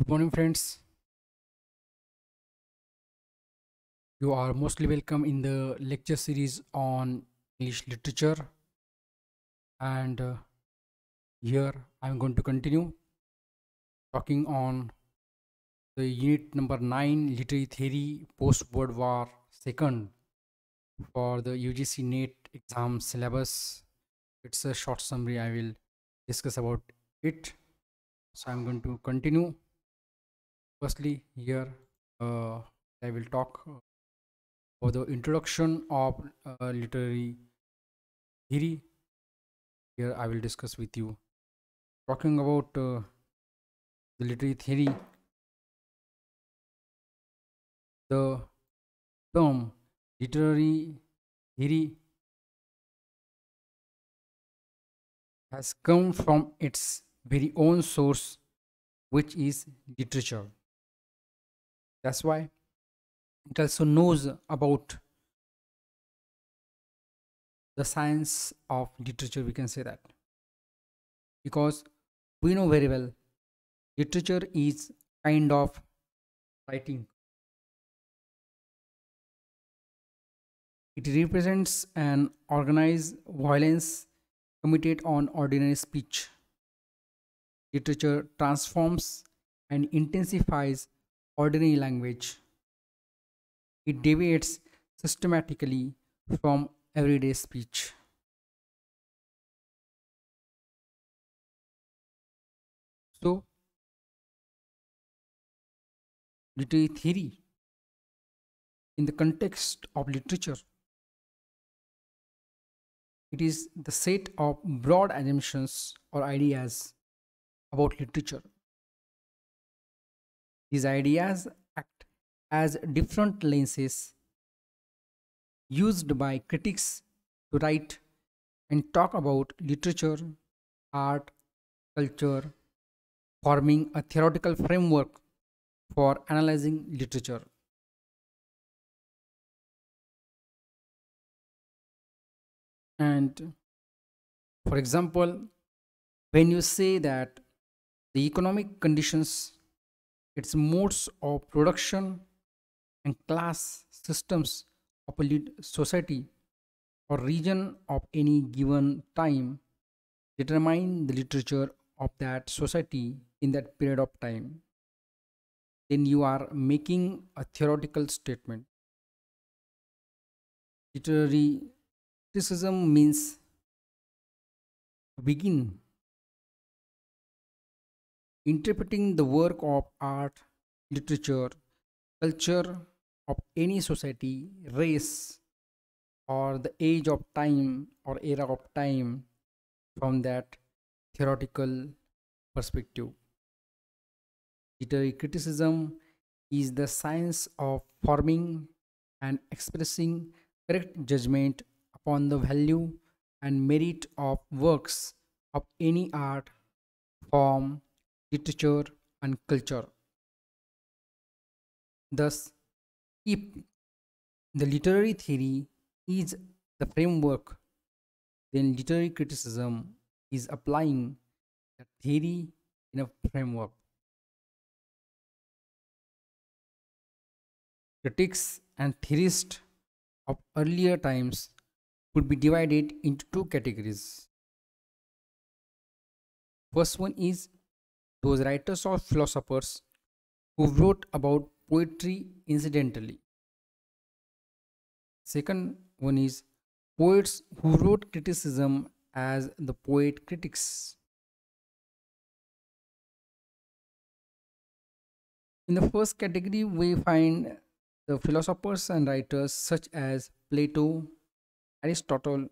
Good morning, friends. You are mostly welcome in the lecture series on English literature, and uh, here I'm going to continue talking on the unit number 9 literary theory post World War II for the UGC NET exam syllabus. It's a short summary, I will discuss about it. So I'm going to continue. Firstly, here uh, I will talk uh, for the introduction of uh, literary theory. Here I will discuss with you. Talking about uh, the literary theory, the term literary theory has come from its very own source, which is literature. That's why it also knows about the science of literature, we can say that. Because we know very well literature is kind of writing. It represents an organized violence committed on ordinary speech. Literature transforms and intensifies ordinary language. It deviates systematically from everyday speech. So, literary theory in the context of literature it is the set of broad assumptions or ideas about literature. These ideas act as different lenses used by critics to write and talk about literature, art, culture, forming a theoretical framework for analyzing literature. And for example, when you say that the economic conditions, its modes of production and class systems of a society or region of any given time determine the literature of that society in that period of time, then you are making a theoretical statement. Literary criticism means begin interpreting the work of art, literature, culture of any society, race, or the age of time or era of time from that theoretical perspective. Literary criticism is the science of forming and expressing correct judgment upon the value and merit of works of any art, form, literature, and culture. Thus, if the literary theory is the framework, then literary criticism is applying the theory in a framework. Critics and theorists of earlier times could be divided into two categories. First one is those writers or philosophers who wrote about poetry incidentally. Second one is poets who wrote criticism as the poet critics. In the first category, we find the philosophers and writers such as Plato, Aristotle,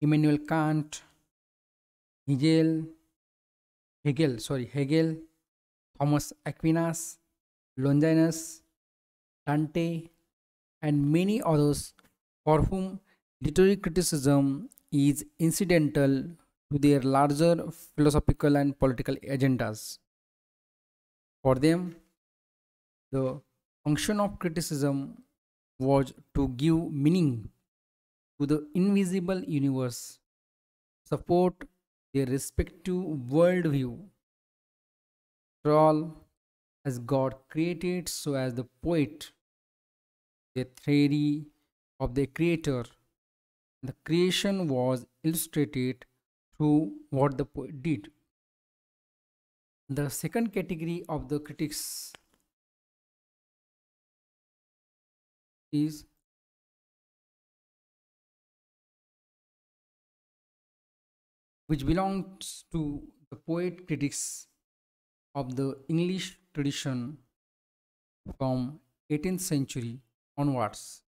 Immanuel Kant, Hegel, Hegel, sorry, Hegel, Thomas Aquinas, Longinus, Dante, and many others for whom literary criticism is incidental to their larger philosophical and political agendas. For them, the function of criticism was to give meaning to the invisible universe, support their respective worldview, After all, as God created, so as the poet, the theory of the creator. The creation was illustrated through what the poet did. The second category of the critics is which belongs to the poet critics of the English tradition from 18th century onwards.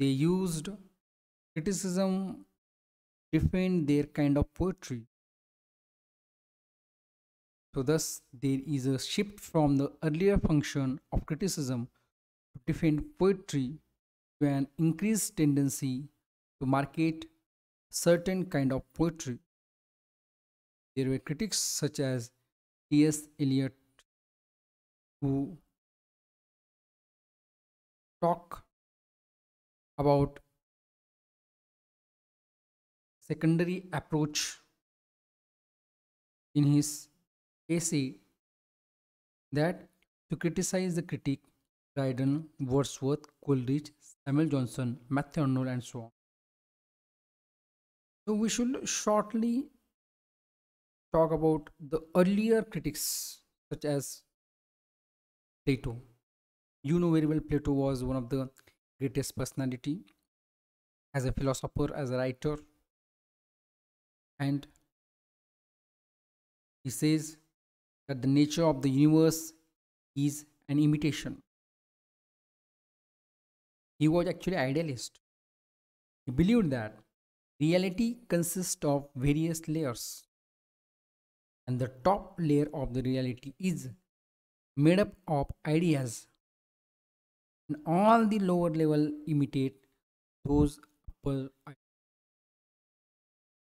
They used criticism to defend their kind of poetry. So thus there is a shift from the earlier function of criticism to defend poetry to an increased tendency to market certain kind of poetry. There were critics such as T.S. Eliot who talk about secondary approach in his essay that to criticize the critic Dryden, Wordsworth, Coleridge, Samuel Johnson, Matthew Arnold, and so on. So we should shortly talk about the earlier critics such as Plato. You know very well Plato was one of the greatest personality as a philosopher, as a writer, and he says that the nature of the universe is an imitation. He was actually idealist. He believed that Reality consists of various layers, and the top layer of the reality is made up of ideas, and all the lower level imitate those upper. ideas.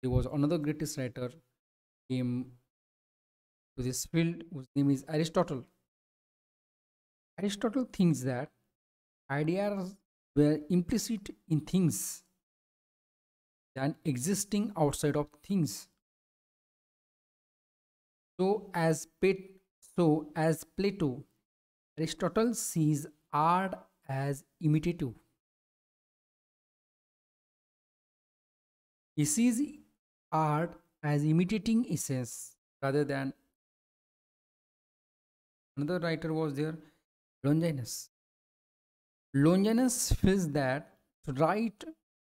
There was another greatest writer came to this field whose name is Aristotle. Aristotle thinks that ideas were implicit in things than existing outside of things. So as Pet, so as Plato, Aristotle sees art as imitative. He sees art as imitating essence rather than another writer was there, Longinus. Longinus feels that to write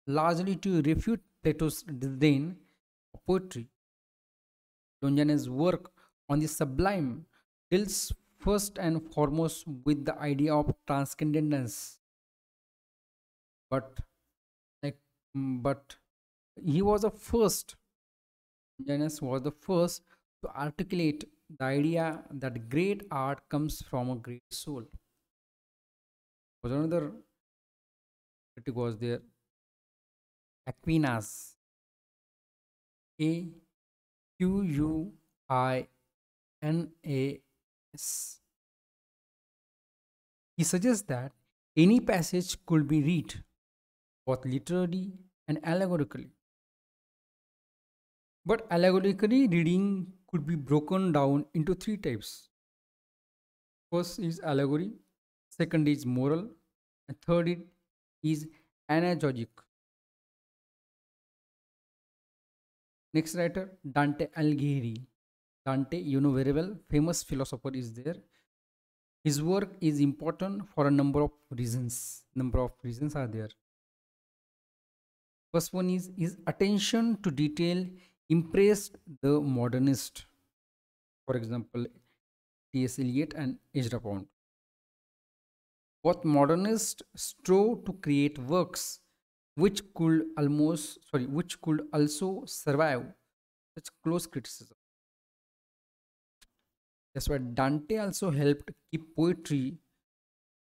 largely to refute Plato's disdain of poetry. Longinus' work on the sublime deals first and foremost with the idea of transcendence. But mm, but he was the first Longinus was the first to articulate the idea that great art comes from a great soul. Was another critic was there Aquinas. A Q U I N A S. He suggests that any passage could be read both literally and allegorically. But allegorically reading could be broken down into three types. First is allegory, second is moral, and third is anagogic. Next writer, Dante Alighieri. Dante, you know very well, famous philosopher is there. His work is important for a number of reasons. Number of reasons are there. First one is his attention to detail impressed the modernist. For example, T.S. Eliot and Ezra Pound. Both modernists strove to create works which could almost sorry which could also survive such close criticism. That's why dante also helped keep poetry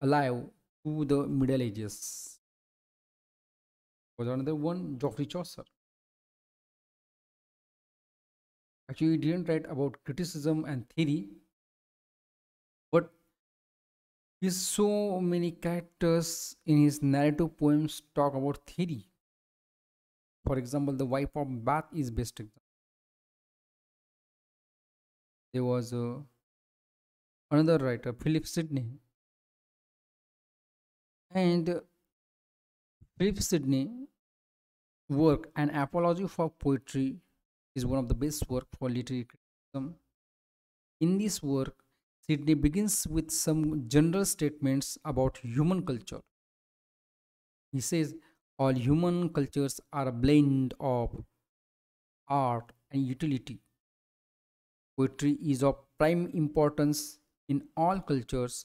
alive to the middle ages. Was another one geoffrey chaucer. Actually he didn't write about criticism and theory his so many characters in his narrative poems talk about theory. For example, the wife of Bath is best example. there was uh, another writer, Philip Sidney. And uh, Philip Sidney work, An Apology for Poetry, is one of the best work for literary criticism. In this work, Sidney begins with some general statements about human culture. He says all human cultures are a blend of art and utility. Poetry is of prime importance in all cultures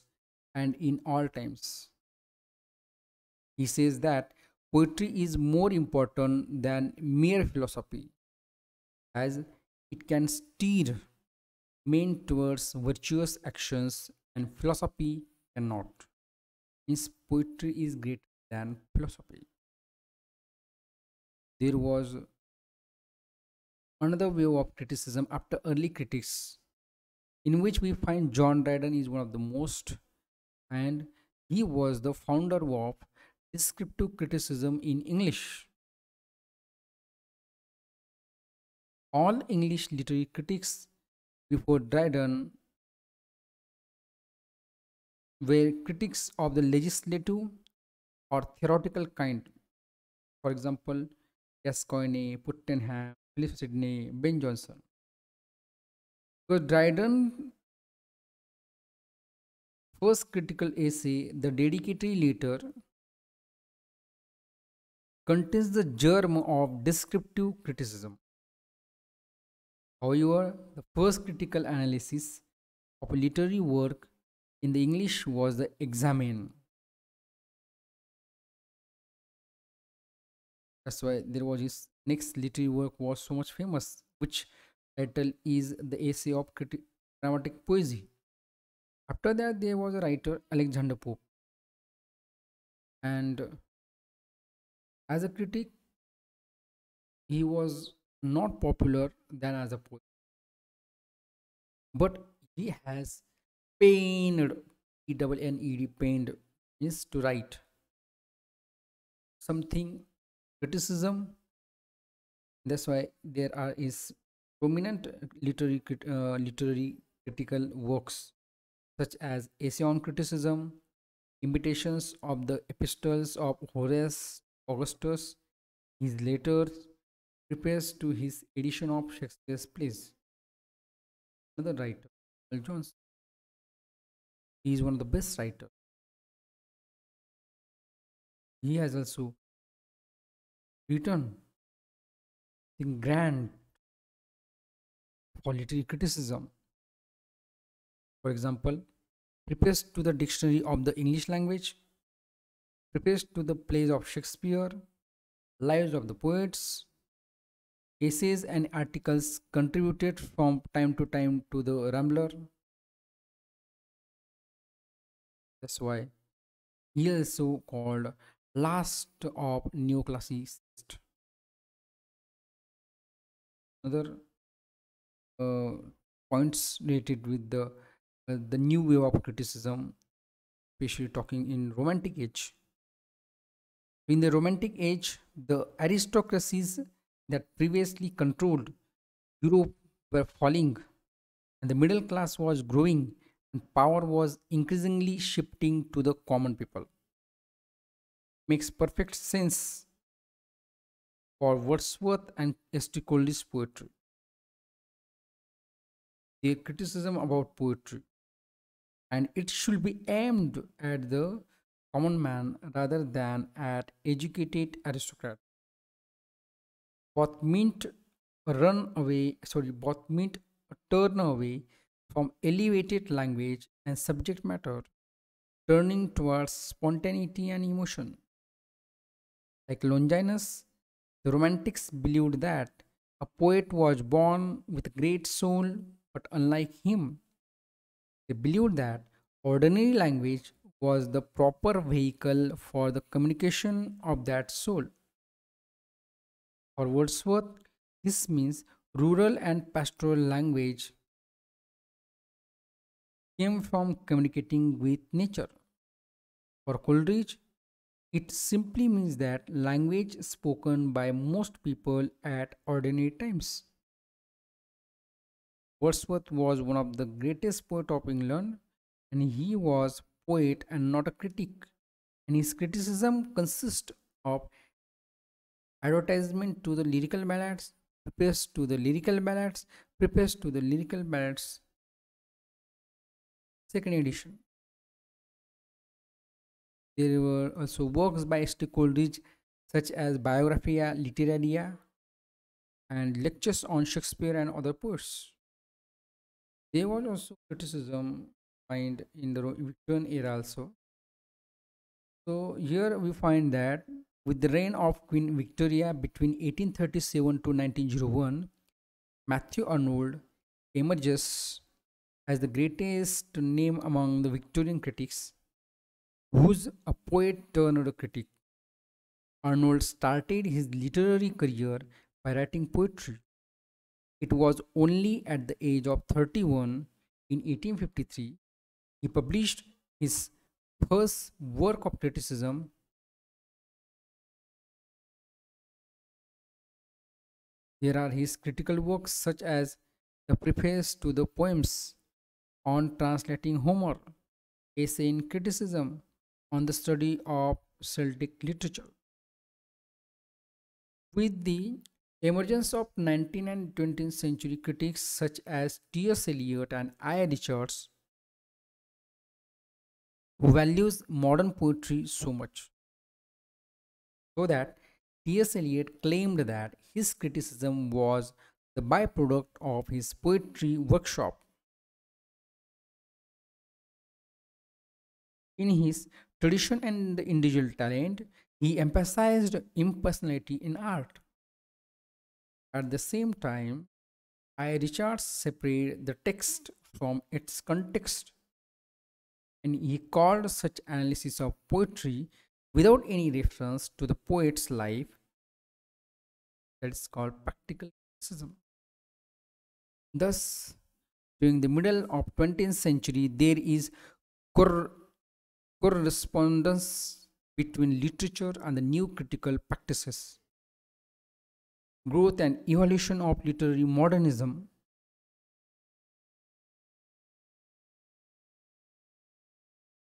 and in all times. He says that poetry is more important than mere philosophy, as it can steer men towards virtuous actions, and philosophy cannot. Means poetry is greater than philosophy. There was another wave of criticism after early critics, in which we find John Dryden is one of the most, and he was the founder of descriptive criticism in English. All English literary critics before Dryden were critics of the legislative or theoretical kind. For example, Gascoigne, Puttenham, Philip Sidney, Ben Jonson. Because Dryden first critical essay, The Dedicatory Letter, contains the germ of descriptive criticism. However, the first critical analysis of a literary work in the English was the examen. That's why there was his next literary work was so much famous, which title is the essay of dramatic poesy. After that, there was a writer Alexander Pope, and as a critic, he was not popular than as a poet, but he has pained E double N E D pained means to write something criticism. That's why there are is prominent literary uh, literary critical works such as Essay on Criticism, imitations of the epistles of Horace Augustus, his letters preface to his edition of Shakespeare's plays. Another writer, Paul Jones, he is one of the best writers. He has also written the grand literary criticism. For example, preface to the dictionary of the English language, preface to the plays of Shakespeare, lives of the poets, essays and articles contributed from time to time to the Rambler. That's why he is so called last of neoclassicists. Another uh, points related with the uh, the new wave of criticism, especially talking in Romantic age. In the Romantic age, the aristocracies that previously controlled Europe were falling, and the middle class was growing, and power was increasingly shifting to the common people. Makes perfect sense for Wordsworth and S.T. Coleridge's poetry. Their criticism about poetry, and it should be aimed at the common man rather than at educated aristocrats. Both meant run away, sorry, both meant turn away from elevated language and subject matter, turning towards spontaneity and emotion. Like Longinus, the Romantics believed that a poet was born with a great soul, but unlike him, they believed that ordinary language was the proper vehicle for the communication of that soul. For Wordsworth, this means rural and pastoral language came from communicating with nature. For Coleridge, it simply means that language spoken by most people at ordinary times. Wordsworth was one of the greatest poets of England, and he was poet and not a critic. And his criticism consists of advertisement to the lyrical ballads, preface to the lyrical ballads, preface to the lyrical ballads, second edition. There were also works by S.T. Coleridge, such as Biographia Literaria and lectures on Shakespeare and other poets. There was also criticism find in the Victorian era also. So here we find that with the reign of Queen Victoria between 1837 to 1901, Matthew Arnold emerges as the greatest name among the Victorian critics, who's a poet turned a critic. Arnold started his literary career by writing poetry. It was only at the age of 31 in 1853 he published his first work of criticism Here are his critical works such as the preface to the poems on translating Homer, essay in criticism on the study of Celtic literature. With the emergence of 19th and 20th century critics such as T.S. Eliot and I. Richards, who values modern poetry so much, so that T.S. Eliot claimed that his criticism was the byproduct of his poetry workshop. In his tradition and individual talent, he emphasized impersonality in art. At the same time, I. Richards separated the text from its context, and he called such analysis of poetry without any reference to the poet's life that is called practical criticism. Thus, during the middle of 20th century, there is cor- correspondence between literature and the new critical practices. Growth and evolution of literary modernism.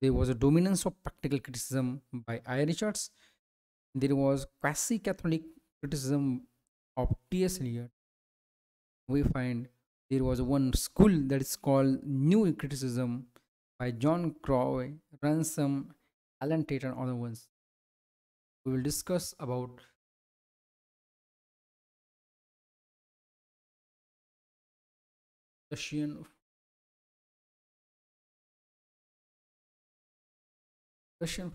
There was a dominance of practical criticism by I. Richards. There was quasi Catholic criticism T.S. We find there was one school that is called New Criticism by John Crowe, Ransom Allen Tate, and other ones. We will discuss about Russian Russian.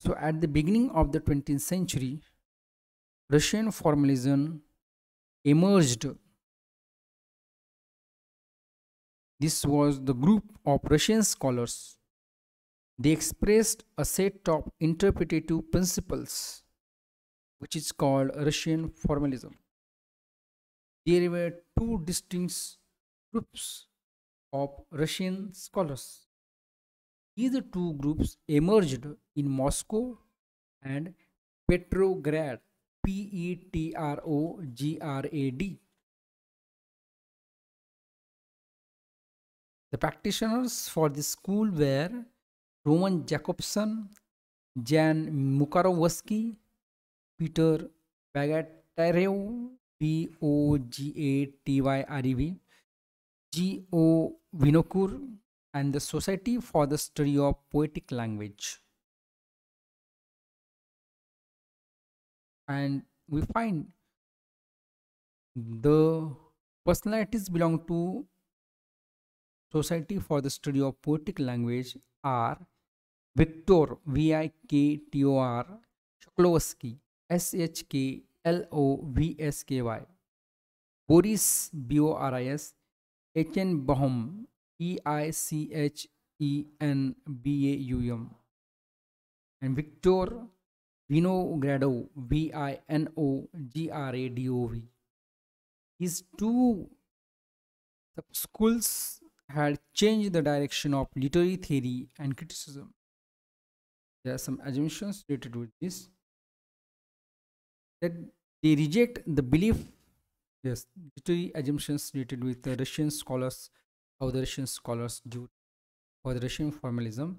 So at the beginning of the 20th century, Russian formalism emerged. This was the group of Russian scholars. They expressed a set of interpretative principles, which is called Russian formalism. There were two distinct groups of Russian scholars. These two groups emerged in Moscow and Petrograd P E T R O G R A D. The practitioners for this school were Roman Jakobson, Jan Mukarovsky, Peter Bogatyrev, B O G A T Y R E V, G O Vinokur, and the Society for the Study of Poetic Language. And we find the personalities belong to society for the study of poetic language are Viktor V I K T O R Shklovsky S H K L O V S K Y Boris B O R I S Eichenbaum E I C H E N B A U M and Victor Vinogradov, V I N O G R A D O V. His two schools had changed the direction of literary theory and criticism. There are some assumptions related with this that they reject the belief yes, literary assumptions related with the Russian scholars, how the Russian scholars do for the Russian formalism.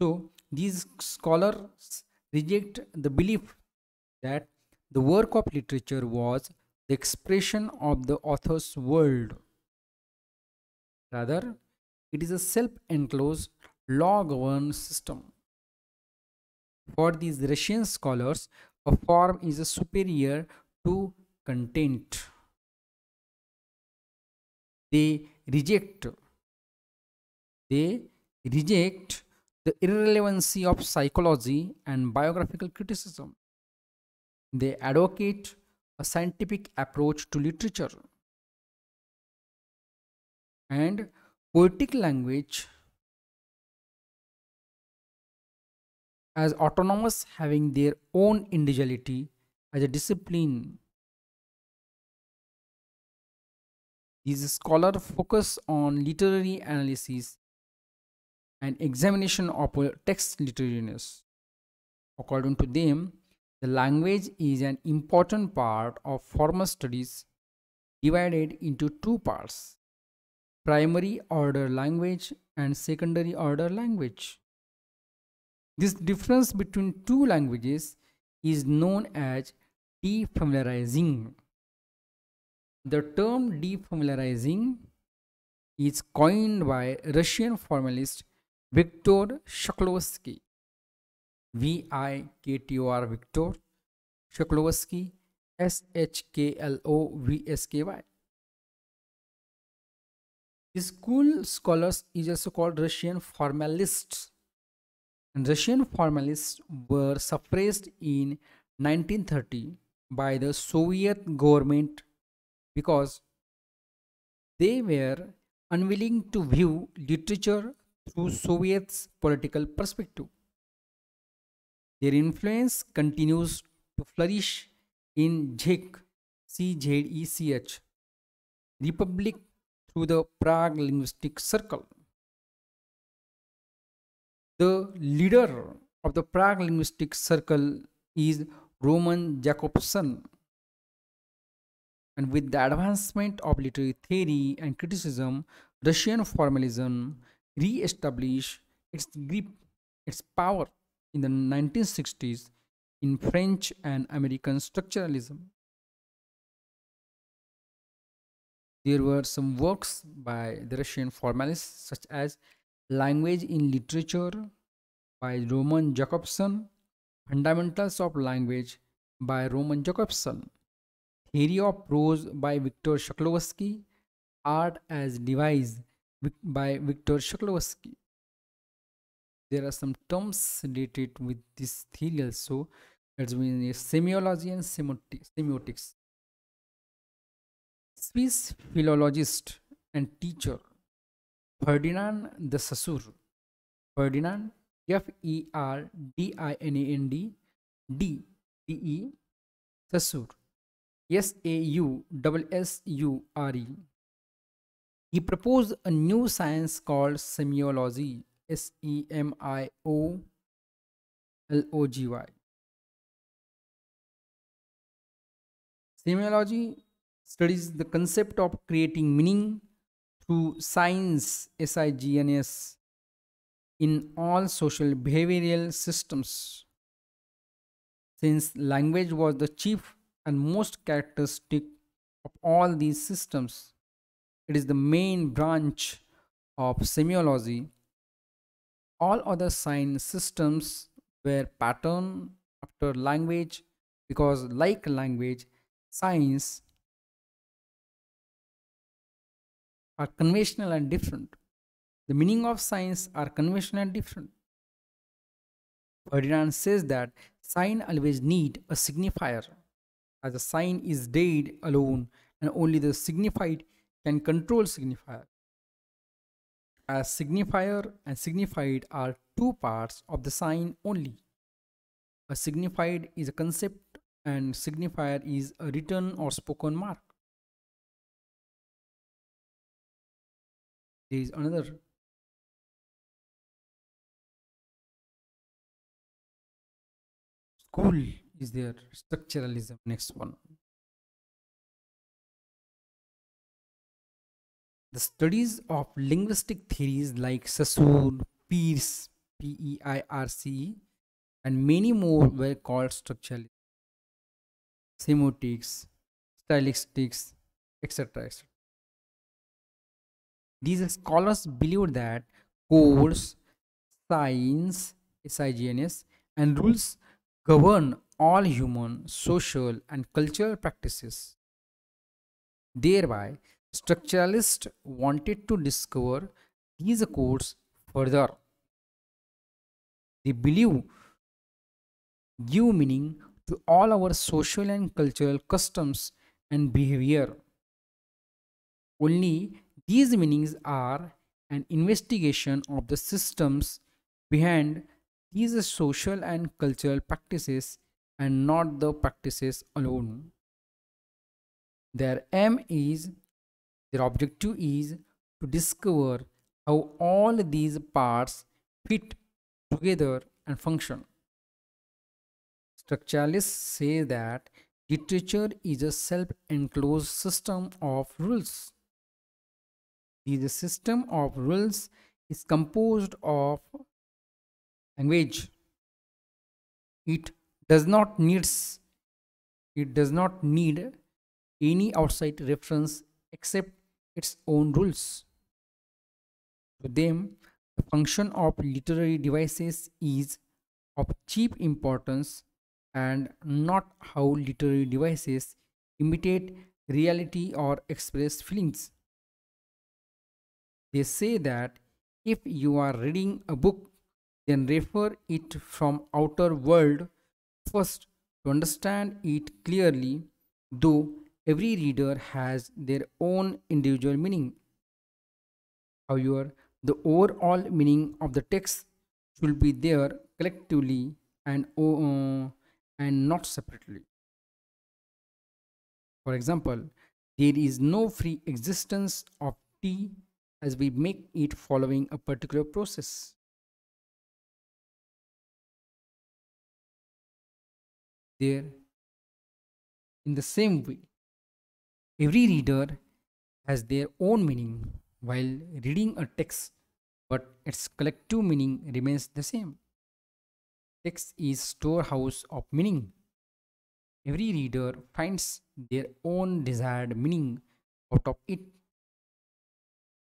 So these scholars reject the belief that the work of literature was the expression of the author's world. Rather, it is a self-enclosed, law-governed system. For these Russian scholars, a form is a superior to content. They reject they reject the irrelevancy of psychology and biographical criticism. They advocate a scientific approach to literature and poetic language as autonomous, having their own individuality as a discipline. These scholars focus on literary analysis and examination of text literariness. According to them, the language is an important part of formal studies divided into two parts primary order language and secondary order language. This difference between two languages is known as defamiliarizing. The term defamiliarizing is coined by Russian formalist Viktor Shklovsky. V I K T O R Viktor Shklovsky S H K L O V S K Y. School scholars is also called Russian formalists. And Russian formalists were suppressed in 1930 by the Soviet government because they were unwilling to view literature through Soviets' political perspective. Their influence continues to flourish in Czech, C-Z-E-C-H, Republic through the Prague Linguistic Circle. The leader of the Prague Linguistic Circle is Roman Jakobson. And with the advancement of literary theory and criticism, Russian formalism re-established its grip, its power in the 1960s in French and American structuralism. There were some works by the Russian formalists such as Language in Literature by Roman Jakobson, Fundamentals of Language by Roman Jakobson, Theory of Prose by Viktor Shklovsky, Art as Device by Viktor Shklovsky. There are some terms related with this theory also. That's mean semiology and semiotics. Swiss philologist and teacher Ferdinand de Saussure. Ferdinand F E R D I N A N D D D E Saussure S A U S S U R E he proposed a new science called semiology, S E M I O L O G Y. Semiology studies the concept of creating meaning through signs, S I G N S, in all social behavioral systems. Since language was the chief and most characteristic of all these systems, it is the main branch of semiology. All other sign systems were patterned after language because like language, signs are conventional and different. The meaning of signs are conventional and different. Ferdinand says that sign always need a signifier as a sign is dead alone and only the signified can control signifier. As signifier and signified are two parts of the sign only. A signified is a concept and signifier is a written or spoken mark. There is another school is there structuralism next one The studies of linguistic theories like Saussure, Peirce, P E I R C E, and many more were called structural semiotics, stylistics, etc. etc. These scholars believed that codes, signs, SIGNS, and rules govern all human, social, and cultural practices. Thereby, structuralists wanted to discover these codes further. They believe give meaning to all our social and cultural customs and behavior. Only these meanings are an investigation of the systems behind these social and cultural practices and not the practices alone. Their aim is, their objective is to discover how all these parts fit together and function. Structuralists say that literature is a self-enclosed system of rules. This system of rules is composed of language. It does not needs it does not need any outside reference except its own rules. To them, the function of literary devices is of cheap importance and not how literary devices imitate reality or express feelings. They say that if you are reading a book, then refer it from outer world first to understand it clearly, though every reader has their own individual meaning. However, the overall meaning of the text should be there collectively and uh, and not separately. For example, there is no free existence of tea as we make it following a particular process. There, in the same way, every reader has their own meaning while reading a text, but its collective meaning remains the same. Text is storehouse of meaning. Every reader finds their own desired meaning out of it.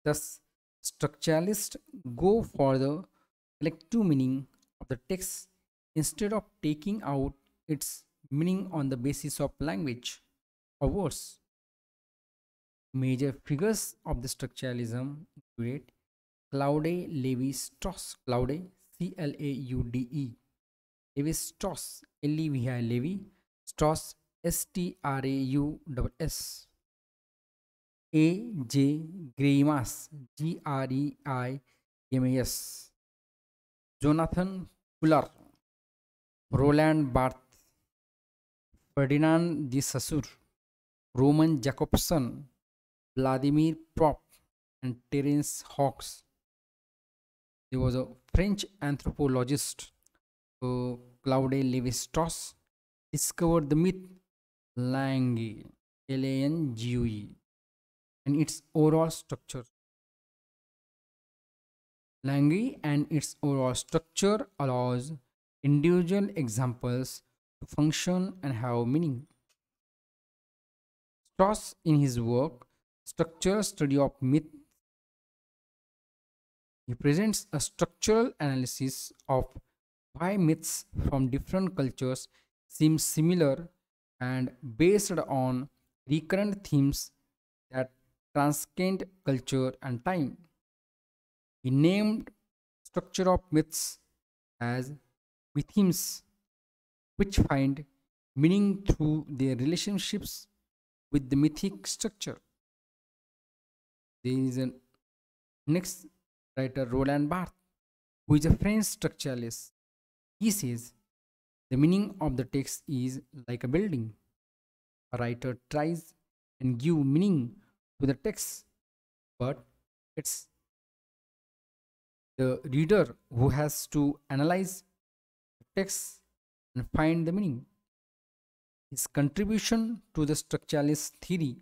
Thus, structuralists go for the collective meaning of the text instead of taking out its meaning on the basis of language or words. Major figures of the structuralism include Claude Levi-Strauss, Claude C-L-A-U-D-E, Levi-Strauss, L-E-V-I Levi, Strauss, S-T-R-A-U-S, A-J Greimas, G-R-E-I-M-A-S, Jonathan Fuller, Roland Barthes, Ferdinand de Saussure, Roman Jakobson, Vladimir Propp, and Terence Hawkes. He was a French anthropologist Claude Lévi-Strauss discovered the myth Langue, L-A-N-G-U-E, and its overall structure. Langue and its overall structure allows individual examples to function and have meaning. Strauss, in his work Structural Study of Myth, he presents a structural analysis of why myths from different cultures seem similar and based on recurrent themes that transcend culture and time. He named structure of myths as mythemes, which find meaning through their relationships with the mythic structure. There is a next writer, Roland Barthes, who is a French structuralist he says, the meaning of the text is like a building. A writer tries and give meaning to the text, but it's the reader who has to analyze the text and find the meaning. His contribution to the structuralist theory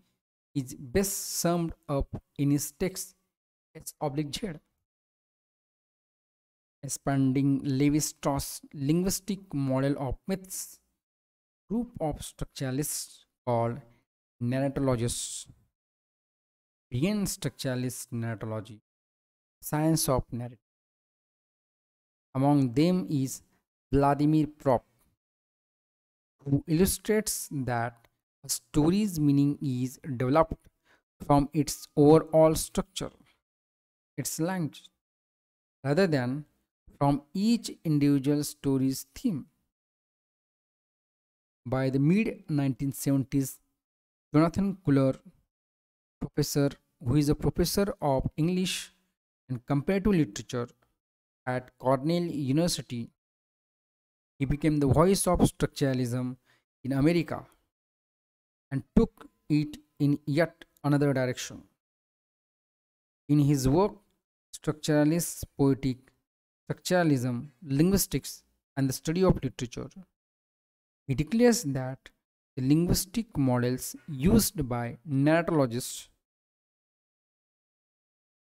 is best summed up in his text S oblique Z, expanding Levi-Strauss' linguistic model of myths. Group of structuralists called narratologists began structuralist narratology, science of narrative. Among them is Vladimir Propp, who illustrates that story's meaning is developed from its overall structure, its language, rather than from each individual story's theme. By the mid 1970s, Jonathan Culler, professor who is a professor of English and comparative literature at Cornell University, he became the voice of structuralism in America and took it in yet another direction. In his work, Structuralist Poetic, Structuralism, Linguistics, and the Study of Literature, he declares that the linguistic models used by narratologists,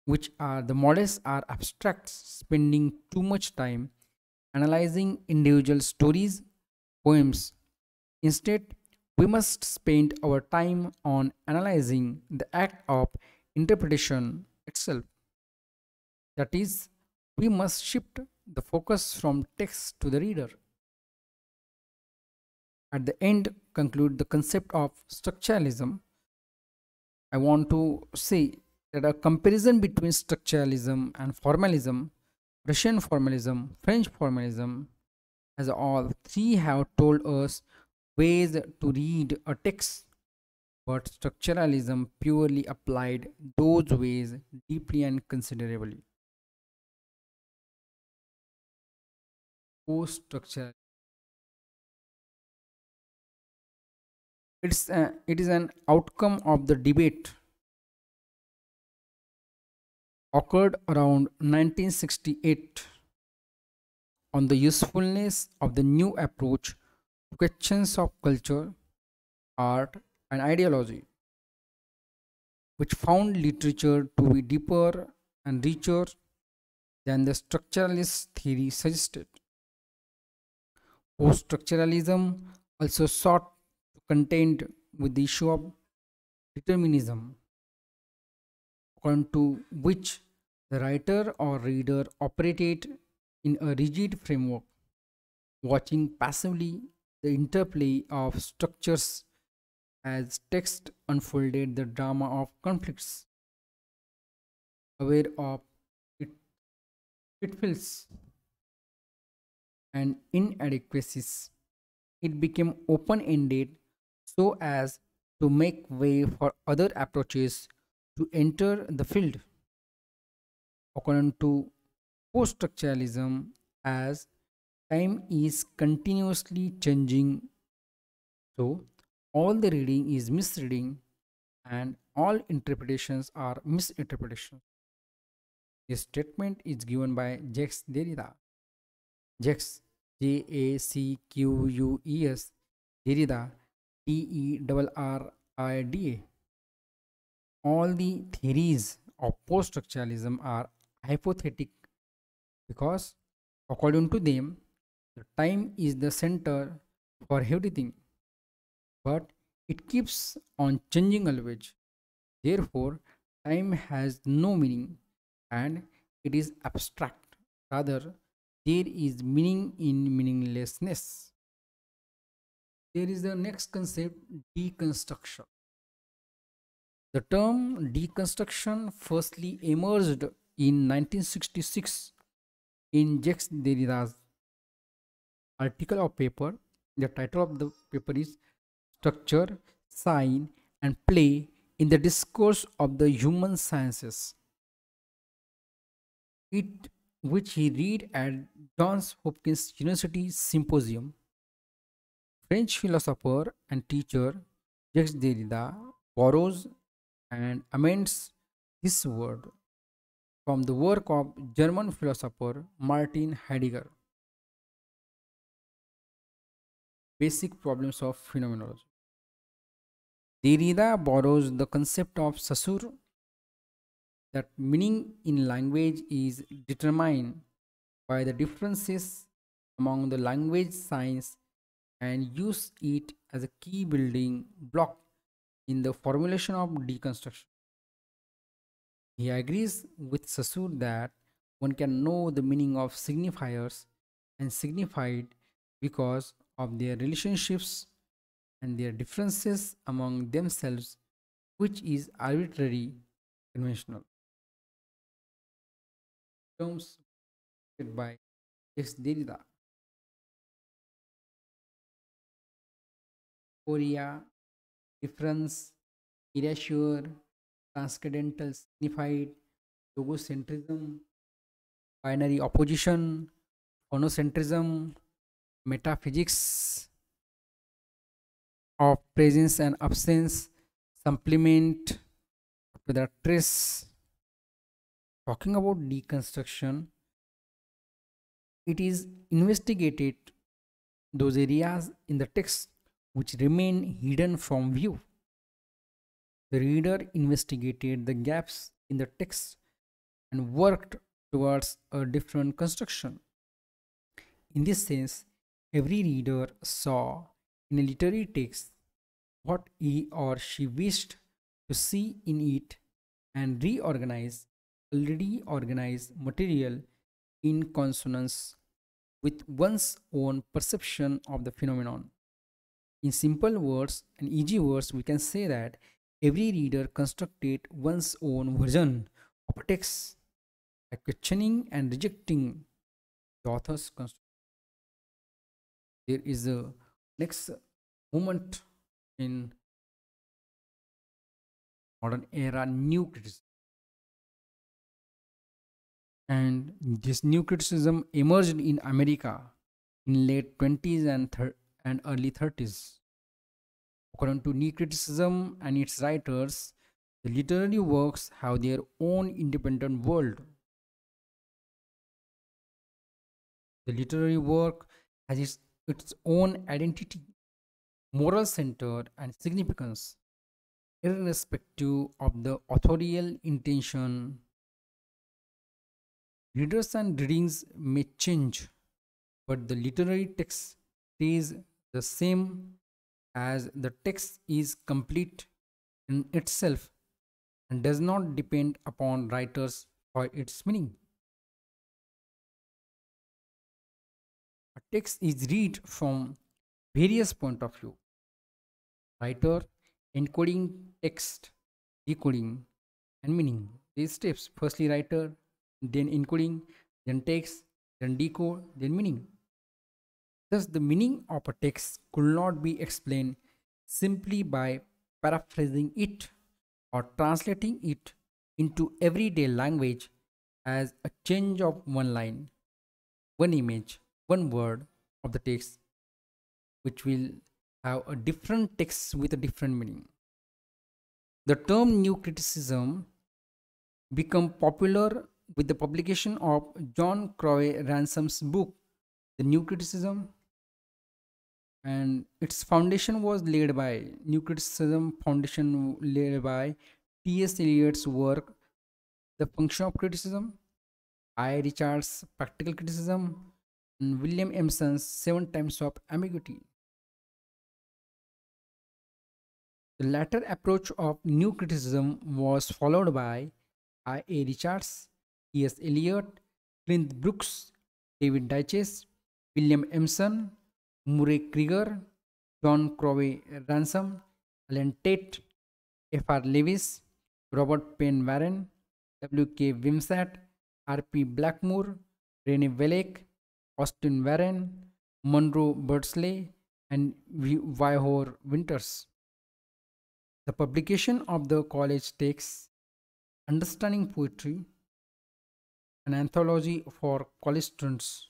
which are the models are abstract, spending too much time analyzing individual stories, poems. Instead, we must spend our time on analyzing the act of interpretation itself. That is, we must shift the focus from text to the reader. At the end, conclude the concept of structuralism. I want to say that a comparison between structuralism and formalism Russian formalism, French formalism, as all three have told us ways to read a text, but structuralism purely applied those ways deeply and considerably. Post structure. It's a, it is an outcome of the debate occurred around 1968 on the usefulness of the new approach questions of culture, art, and ideology, which found literature to be deeper and richer than the structuralist theory suggested. Post structuralism also sought to contend with the issue of determinism according to which the writer or reader operated in a rigid framework, watching passively the interplay of structures as text unfolded the drama of conflicts, aware of it, pitfalls and inadequacies. It became open ended so as to make way for other approaches to enter the field. According to post structuralism, as time is continuously changing, so all the reading is misreading and all interpretations are misinterpretations. This statement is given by Jacques Derrida. Jacques, J A C Q U E S, Derrida, E R I D A all the theories of post structuralism are hypothetical because according to them the time is the center for everything but it keeps on changing always. Therefore time has no meaning and it is abstract. Rather there is meaning in meaninglessness. There is the next concept deconstruction. The term deconstruction firstly emerged in 1966 in Jacques Derrida's article of paper. The title of the paper is Structure, Sign and Play in the Discourse of the Human Sciences. It which he read at Johns Hopkins University Symposium. French philosopher and teacher Jacques Derrida borrows and amends this word from the work of German philosopher Martin Heidegger. Basic problems of phenomenology. Derrida borrows the concept of Saussure that meaning in language is determined by the differences among the language signs and use it as a key building block in the formulation of deconstruction. He agrees with Saussure that one can know the meaning of signifiers and signified because of their relationships and their differences among themselves, which is arbitrary conventional. Terms by X. Derrida, khora, difference, erasure, transcendental signified, logocentrism, binary opposition, phonocentrism, metaphysics of presence and absence, supplement to the trace. Talking about deconstruction, it is investigated those areas in the text which remain hidden from view. The reader investigated the gaps in the text and worked towards a different construction. In this sense, every reader saw in a literary text what he or she wished to see in it and reorganize already organized material in consonance with one's own perception of the phenomenon. In simple words and easy words, we can say that every reader constructed one's own version of a text by questioning and rejecting the author's construction. There is a next moment in modern era new criticism. And this new criticism emerged in america in late 20s and, and early 30s according to new criticism and its writers the literary works have their own independent world. The literary work has its, its own identity moral center and significance irrespective of the authorial intention. Readers and readings may change but the literary text stays the same as the text is complete in itself and does not depend upon writers for its meaning text is read from various point of view. Writer encoding text decoding and meaning. These steps firstly writer then encoding then text then decode then meaning. Thus the meaning of a text could not be explained simply by paraphrasing it or translating it into everyday language as a change of one line one image one word of the text which will have a different text with a different meaning. The term new criticism became popular with the publication of John Crowe Ransom's book, The New Criticism, and its foundation was laid by New Criticism Foundation laid by T.S. Eliot's work, The Function of Criticism, I. Richards' Practical Criticism, William Empson's Seven Types of Ambiguity. The latter approach of new criticism was followed by I. A. Richards, T. S. Eliot, Cleanth Brooks, David Daiches, William Emerson, Murray Krieger, John Crowe Ransom, Allen Tate, F. R. Leavis, Robert Penn Warren, W. K. Wimsatt, R. P. Blackmur, Rene Wellek, Austin Warren, Monroe Beardsley, and Yvor Winters. The publication of the college takes Understanding Poetry, an anthology for college students,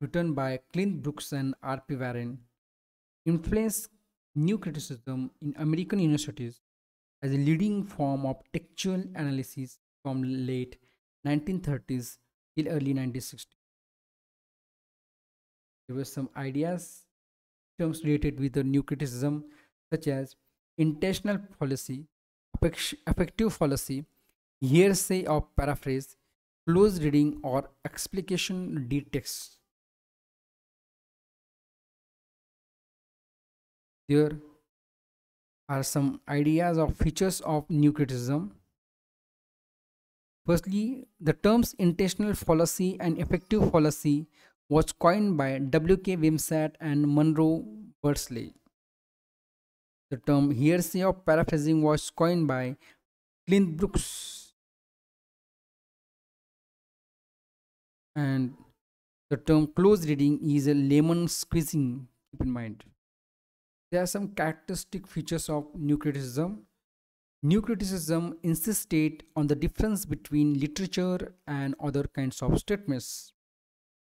written by Cleanth Brooks and R.P. Warren, influenced new criticism in American universities as a leading form of textual analysis from late 1930s till early 1960s. There were some ideas, terms related with the new criticism such as intentional fallacy, affective fallacy, hearsay or paraphrase, close reading or explication text. There are some ideas or features of new criticism. Firstly, the terms intentional fallacy and effective fallacy was coined by W.K. Wimsatt and Monroe Beardsley. The term hearsay or paraphrasing was coined by Cleanth Brooks. And the term close reading is a lemon squeezing, keep in mind. There are some characteristic features of new criticism. New criticism insisted on the difference between literature and other kinds of statements.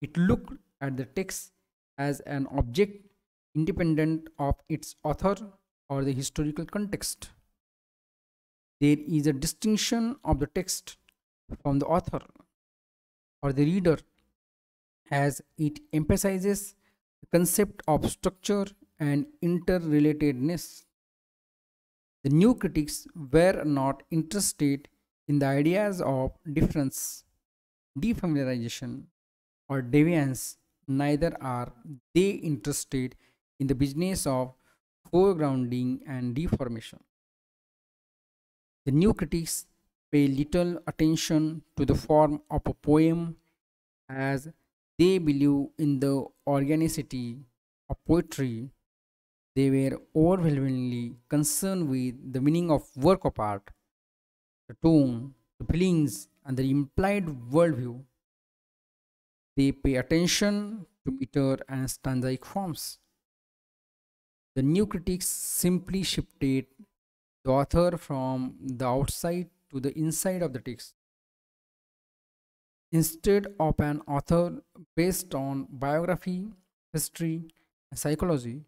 It looked at the text as an object independent of its author or the historical context. There is a distinction of the text from the author or the reader as it emphasizes the concept of structure and interrelatedness. The new critics were not interested in the ideas of difference, defamiliarization, or deviance, neither are they interested in the business of foregrounding and deformation. The new critics pay little attention to the form of a poem as they believe in the organicity of poetry they were overwhelmingly concerned with the meaning of work of art, the tone, the feelings, and the implied worldview. They pay attention to meter and stanzaic forms. The new critics simply shifted the author from the outside to the inside of the text. Instead of an author based on biography, history, and psychology,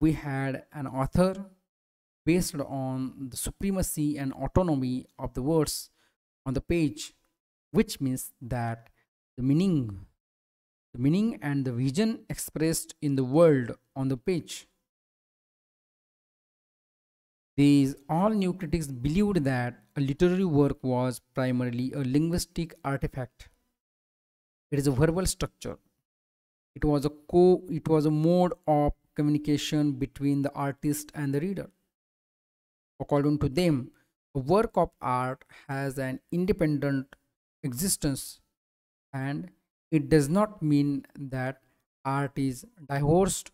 we had an author based on the supremacy and autonomy of the words on the page which means that the meaning the meaning and the vision expressed in the world on the page. These all new critics believed that a literary work was primarily a linguistic artifact. It is a verbal structure. It was a co it was a mode of communication between the artist and the reader. According to them, a work of art has an independent existence and it does not mean that art is divorced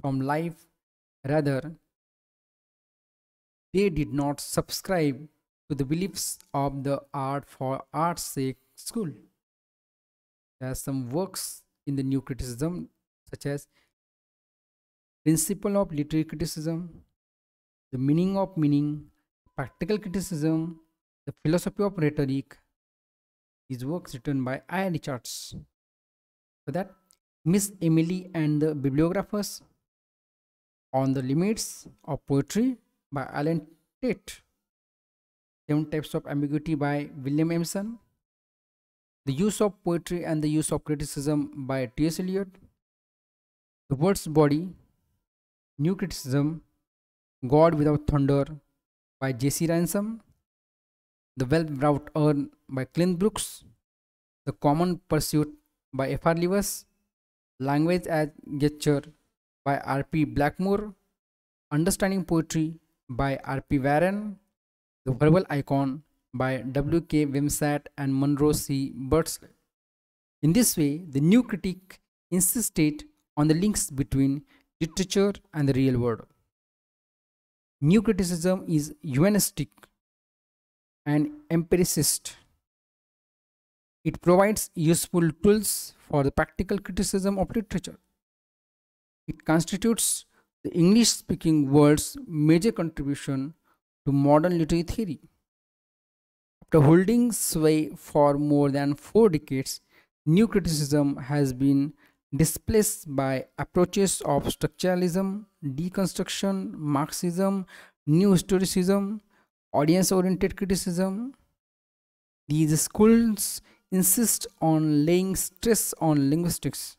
from life. Rather, they did not subscribe to the beliefs of the art for art's sake school. There are some works in the new criticism such as principle of literary criticism, the meaning of meaning, practical criticism, the philosophy of rhetoric. These works written by I. Richards. For that, Miss Emily and the Bibliographers on the Limits of Poetry by Allen Tate. Seven Types of Ambiguity by William Empson. The Use of Poetry and the Use of Criticism by T.S. Eliot. The World's Body New Criticism, God Without Thunder by J.C. Ransom, The Well-Wrought Urn by Cleanth Brooks, The Common Pursuit by F.R. Leavis, Language as Gesture by R.P. Blackmur, Understanding Poetry by R.P. Warren, The Verbal Icon by W.K. Wimsatt and Monroe C. Beardsley. In this way, the new critique insisted on the links between literature and the real world. New criticism is humanistic and empiricist. It provides useful tools for the practical criticism of literature. It constitutes the English speaking world's major contribution to modern literary theory. After holding sway for more than four decades, new criticism has been displaced by approaches of structuralism, deconstruction, Marxism, new historicism, audience oriented criticism. These schools insist on laying stress on linguistics,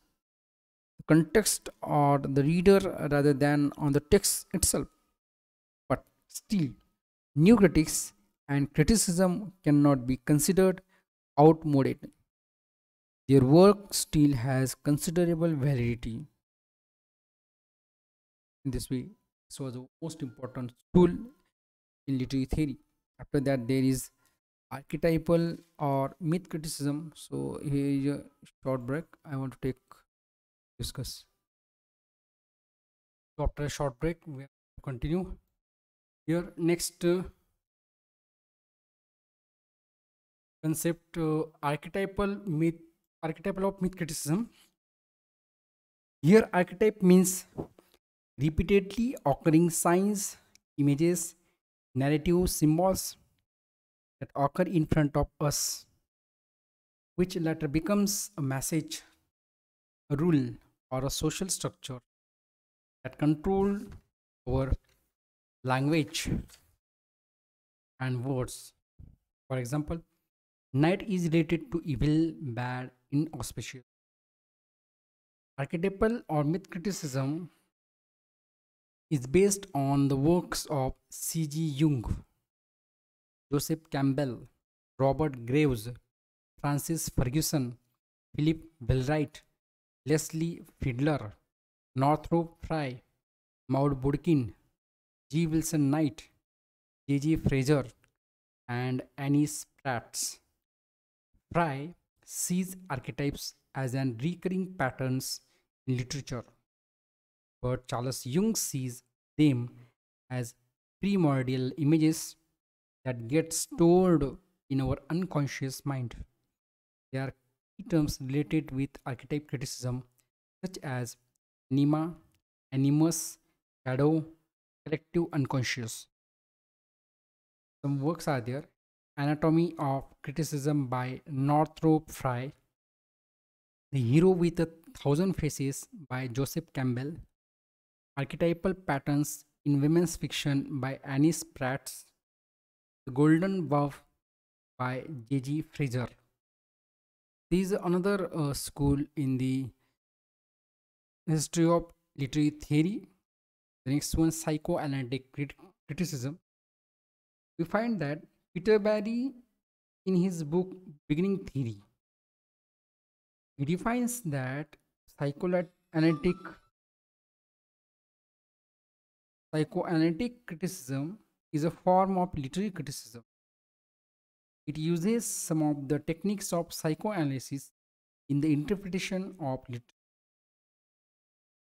the context or the reader rather than on the text itself. But still, new critics and criticism cannot be considered outmoded. Their work still has considerable validity. In this way, this was the most important tool in literary theory. After that, there is archetypal or myth criticism. So here is a short break. I want to take discuss. So after a short break, we continue. Here next uh, concept uh, archetypal myth archetypal of myth criticism. Here archetype means repeatedly occurring signs, images, narrative symbols that occur in front of us, which later becomes a message, a rule, or a social structure that control our language and words. For example, night is related to evil, bad, inauspicious. Archetypal or myth criticism is based on the works of C.G. Jung, Joseph Campbell, Robert Graves, Francis Fergusson, Philip Wheelwright, Leslie Fiedler, Northrop Frye, Maud Bodkin, G. Wilson Knight, J. G. Frazer, and Annis Pratt. Frye sees archetypes as an recurring patterns in literature, but Charles Jung sees them as primordial images that get stored in our unconscious mind. There are key terms related with archetype criticism, such as anima, animus, shadow, collective unconscious. Some works are there Anatomy of Criticism by Northrop Frye, The Hero with a Thousand Faces by Joseph Campbell, Archetypal Patterns in Women's Fiction by Annis Pratt, The Golden Bough by J.G. Frazer. This is another uh, school in the history of literary theory. The next one, psychoanalytic crit- criticism. We find that Peter Barry, in his book Beginning Theory, he defines that psychoanalytic psychoanalytic criticism is a form of literary criticism. It uses some of the techniques of psychoanalysis in the interpretation of literature.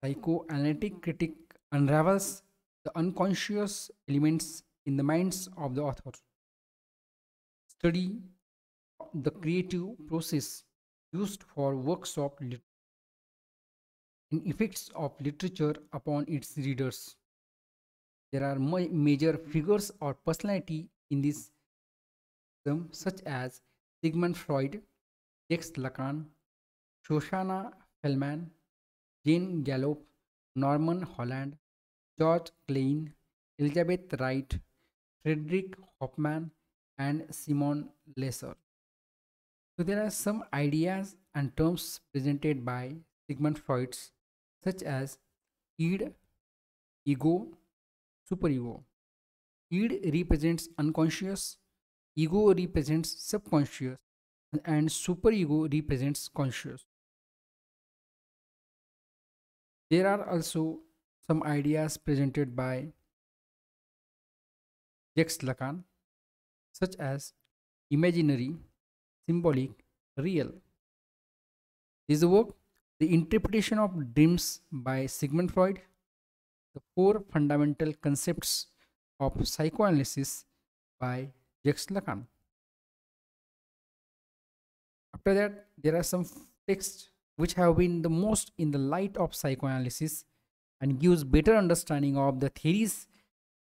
Psychoanalytic critic unravels the unconscious elements in the minds of the author study the creative process used for works of lit- and effects of literature upon its readers. There are ma- major figures or personality in this system, such as Sigmund Freud, Jacques Lacan, Shoshana Felman, Jane Gallop, Norman Holland, George Klein, Elizabeth Wright, Frederick Hoffman, and Simon Lesser. So there are some ideas and terms presented by Sigmund Freud such as id, ego, superego. Id represents unconscious, ego represents subconscious, and superego represents conscious. There are also some ideas presented by Jacques Lacan such as imaginary, symbolic, real. This work, The Interpretation of Dreams by Sigmund Freud, The Four Fundamental Concepts of Psychoanalysis by Jacques Lacan. After that, there are some texts which have been the most in the light of psychoanalysis and gives better understanding of the theories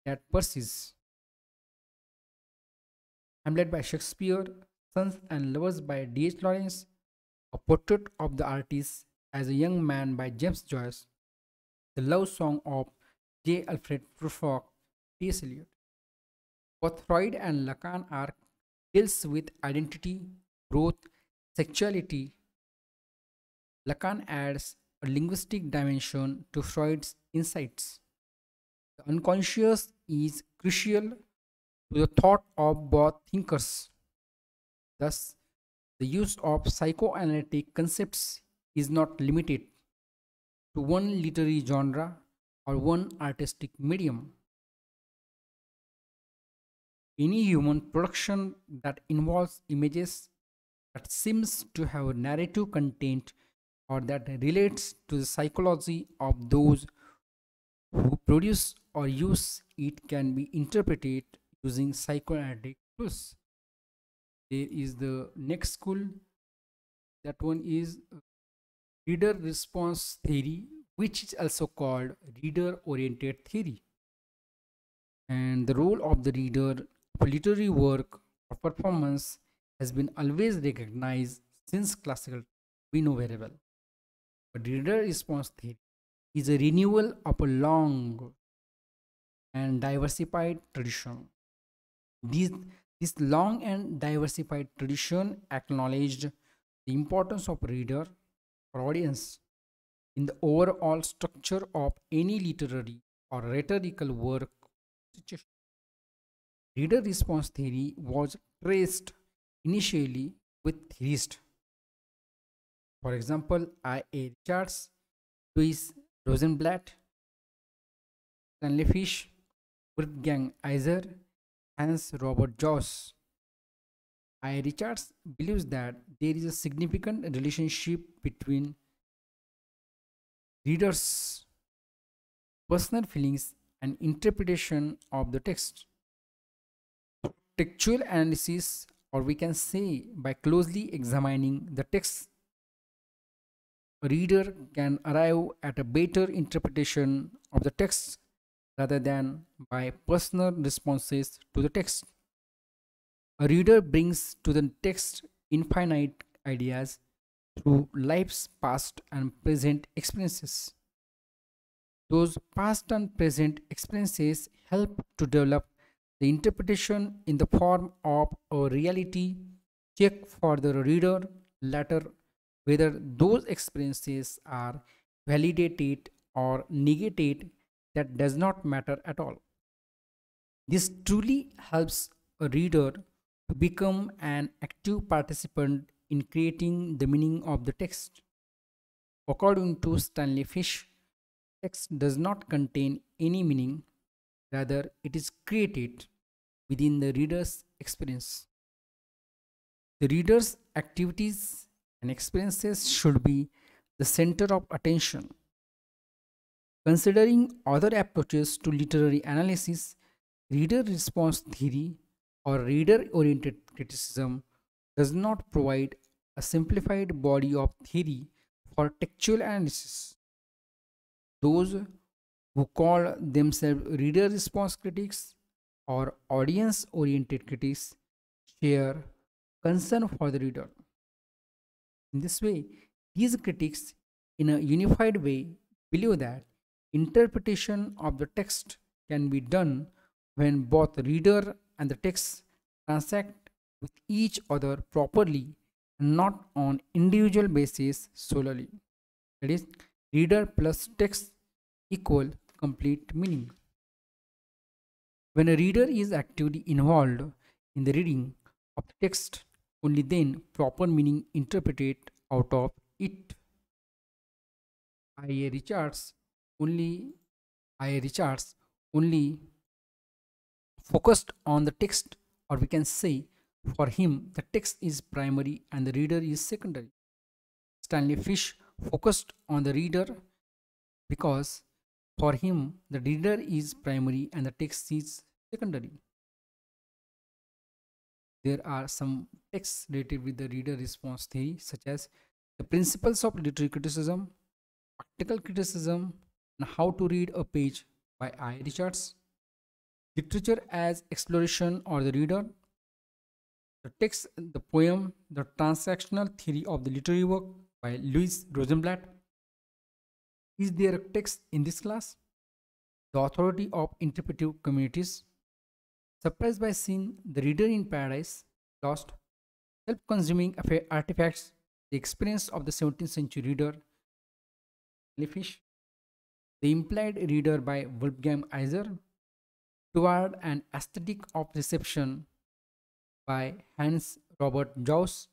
that persist Hamlet by Shakespeare, Sons and Lovers by D.H. Lawrence, A Portrait of the Artist as a Young Man by James Joyce, The Love Song of J. Alfred Prufrock, T.S. Eliot. Both Freud and Lacan are deals with identity, growth, sexuality. Lacan adds a linguistic dimension to Freud's insights. The unconscious is crucial to the thought of both thinkers. Thus, the use of psychoanalytic concepts is not limited to one literary genre or one artistic medium. Any human production that involves images that seems to have a narrative content or that relates to the psychology of those who produce or use it can be interpreted using psychoanalytic tools. There is the next school, that one is uh, reader response theory, which is also called reader oriented theory. And the role of the reader for literary work or performance has been always recognized since classical we know very well. But reader response theory is a renewal of a long and diversified tradition. These, this long and diversified tradition acknowledged the importance of reader or audience in the overall structure of any literary or rhetorical work. Reader response theory was traced initially with theorists. For example, I.A. Richards, Louis Rosenblatt, Stanley Fish, Wolfgang Iser, Hans Robert Jauss. I. Richards believes that there is a significant relationship between readers' personal feelings and interpretation of the text. Textual analysis, or we can say by closely examining the text, a reader can arrive at a better interpretation of the text rather than by personal responses to the text. A reader brings to the text infinite ideas through life's past and present experiences. Those past and present experiences help to develop the interpretation in the form of a reality check for the reader later whether those experiences are validated or negated that does not matter at all. This truly helps a reader to become an active participant in creating the meaning of the text. According to Stanley Fish, text does not contain any meaning, rather, it is created within the reader's experience. The reader's activities and experiences should be the center of attention. Considering other approaches to literary analysis, reader response theory or reader oriented criticism does not provide a simplified body of theory for textual analysis. Those who call themselves reader response critics or audience oriented critics share concern for the reader. In this way, these critics, in a unified way, believe that interpretation of the text can be done when both the reader and the text transact with each other properly and not on individual basis solely. That is, reader plus text equal complete meaning. When a reader is actively involved in the reading of the text, only then proper meaning interpreted out of it. I.A. Richards only I Richards only focused on the text or we can say for him the text is primary and the reader is secondary. Stanley Fish focused on the reader because for him the reader is primary and the text is secondary there are some texts related with the reader response theory such as the principles of literary criticism practical criticism how to read a page by i. Richards. Literature as exploration or the reader. The text the poem the transactional theory of the literary work by louis rosenblatt. Is there a text in this class? The authority of interpretive communities. Surprised by sin the reader in paradise lost, self consuming artifacts, the experience of the 17th century reader, Fish, The Implied Reader by Wolfgang Iser, Toward an Aesthetic of Reception by Hans Robert Jauss,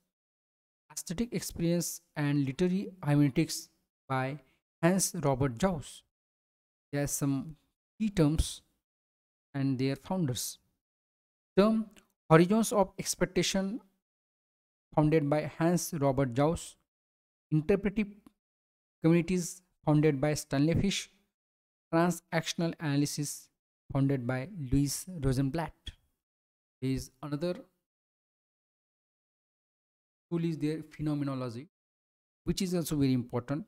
Aesthetic Experience and Literary Hermeneutics by Hans Robert Jauss. There are some key terms and their founders. Term Horizons of Expectation founded by Hans Robert Jauss, Interpretive Communities founded by Stanley Fish, Transactional Analysis founded by Louis Rosenblatt. There is another tool is there phenomenology, which is also very important.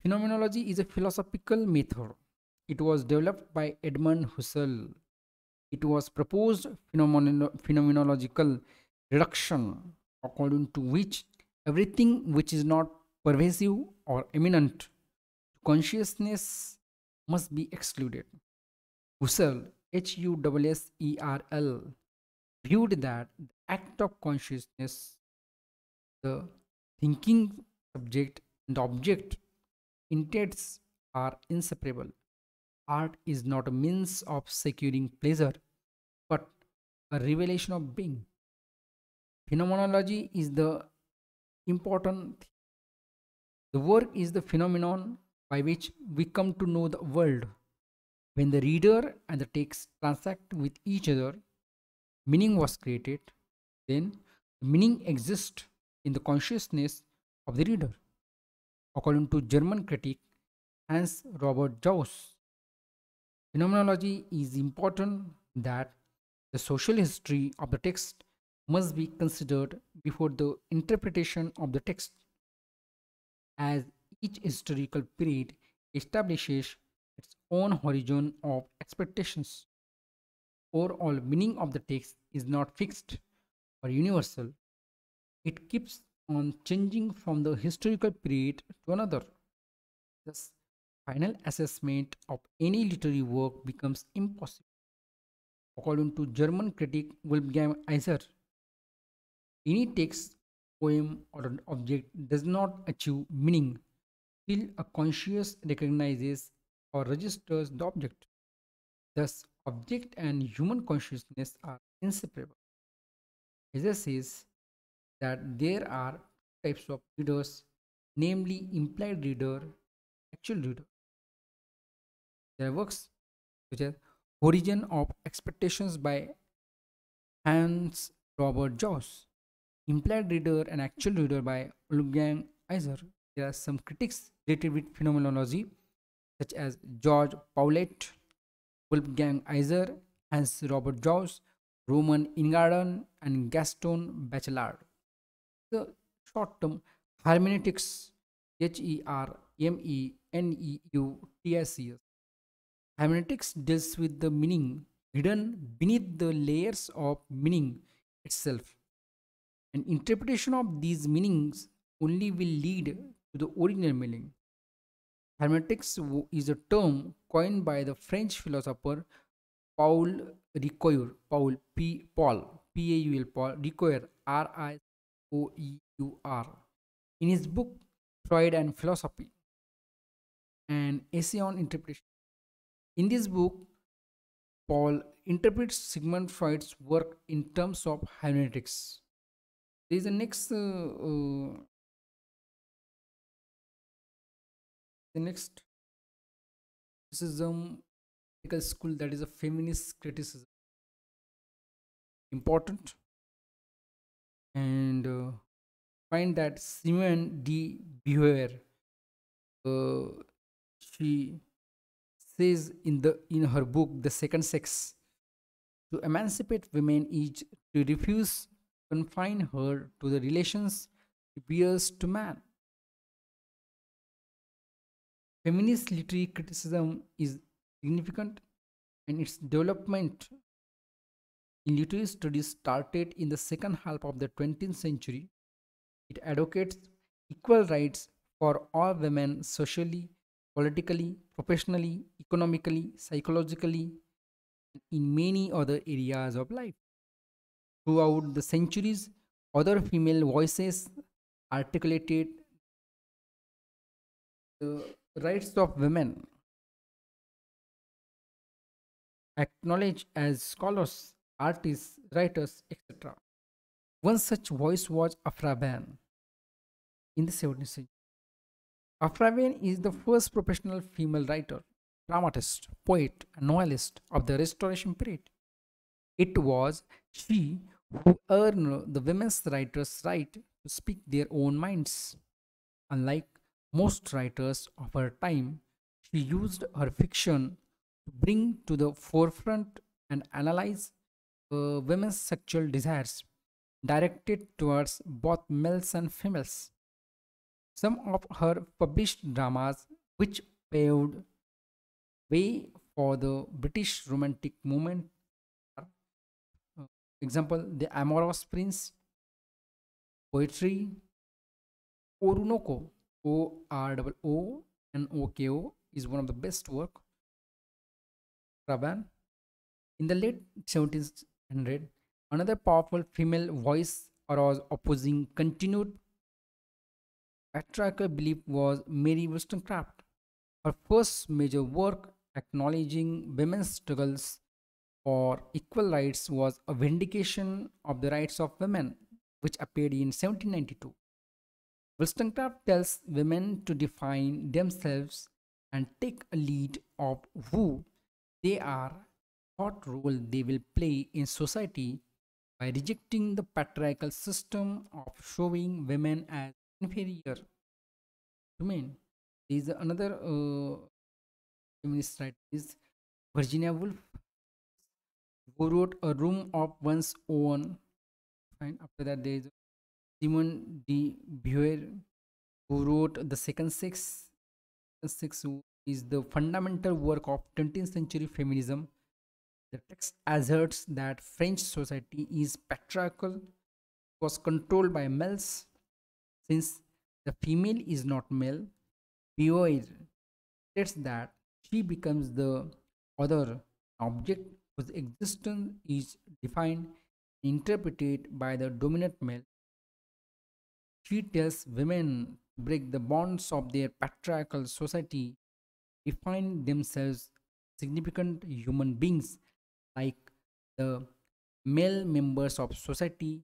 Phenomenology is a philosophical method. It was developed by Edmund Husserl. It was proposed phenomenolo- phenomenological reduction according to which everything which is not pervasive or eminent to consciousness must be excluded. Husserl, H U S S E R L, viewed that the act of consciousness, the thinking subject and object intents are inseparable. Art is not a means of securing pleasure, but a revelation of being. Phenomenology is the important. thing. The work is the phenomenon by which we come to know the world. When the reader and the text transact with each other, meaning was created. Then the meaning exists in the consciousness of the reader. According to German critic Hans Robert Jauss, phenomenology is important that the social history of the text must be considered before the interpretation of the text, as each historical period establishes its own horizon of expectations. Overall meaning of the text is not fixed or universal. It keeps on changing from the historical period to another. Thus, final assessment of any literary work becomes impossible. According to German critic Wolfgang Iser, any text, poem, or an object does not achieve meaning till a conscious recognizes or registers the object. Thus, object and human consciousness are inseparable. Iser says that there are types of readers, namely implied reader, actual reader. There are works such as Origin of Expectations by Hans Robert Jauss, Implied Reader and Actual Reader by Wolfgang Iser. There are some critics related with phenomenology such as Georges Poulet, Wolfgang Iser, Hans Robert Jauss, Roman Ingarden, and Gaston Bachelard. The short term hermeneutics, H E R M E N E U T I C S. Hermeneutics deals with the meaning hidden beneath the layers of meaning itself. An interpretation of these meanings only will lead to the original meaning. Hermeneutics is a term coined by the French philosopher Paul Ricoeur. Paul P. Paul P A U L Paul Ricoeur R I O E U R. In his book Freud and Philosophy, an essay on interpretation. In this book, Paul interprets Sigmund Freud's work in terms of hermeneutics. There is a next, uh, uh, the next criticism, critical school that is a feminist criticism. Important and uh, find that Simone de Beauvoir, uh, she says in the in her book The Second Sex, to emancipate women is to refuse confine her to the relations she bears to man. Feminist literary criticism is significant and its development in literary studies started in the second half of the 20th century. It advocates equal rights for all women socially, politically, professionally, economically, psychologically, and in many other areas of life. Throughout the centuries, other female voices articulated the Rights of women acknowledged as scholars, artists, writers, etc. One such voice was Aphra in the 17th century. Aphra is the first professional female writer, dramatist, poet, and novelist of the Restoration period. It was she who earned the women's writers' right to speak their own minds. Unlike most writers of her time, she used her fiction to bring to the forefront and analyze uh, women's sexual desires directed towards both males and females. Some of her published dramas, which paved way for the British Romantic movement, are uh, example, The Amorous Prince, Poetry, Oroonoko, O R O O N O K O, is one of the best work. Raban. In the late 1700s, another powerful female voice arose opposing continued patriarchal belief was Mary Wollstonecraft. Her first major work acknowledging women's struggles for equal rights was A Vindication of the Rights of Women, which appeared in 1792. Wollstonecraft tells women to define themselves and take a lead of who they are, what role they will play in society by rejecting the patriarchal system of showing women as inferior to men. There is another uh, feminist writer is Virginia Woolf, who wrote A Room of One's Own. Fine. After that, there is Simone de Beauvoir, who wrote The Second Sex. The Sex is the fundamental work of 20th century feminism. The text asserts that French society is patriarchal, was controlled by males, since the female is not male. Beauvoir states that she becomes the other object whose existence is defined interpreted by the dominant male. She women break the bonds of their patriarchal society, define themselves significant human beings like the male members of society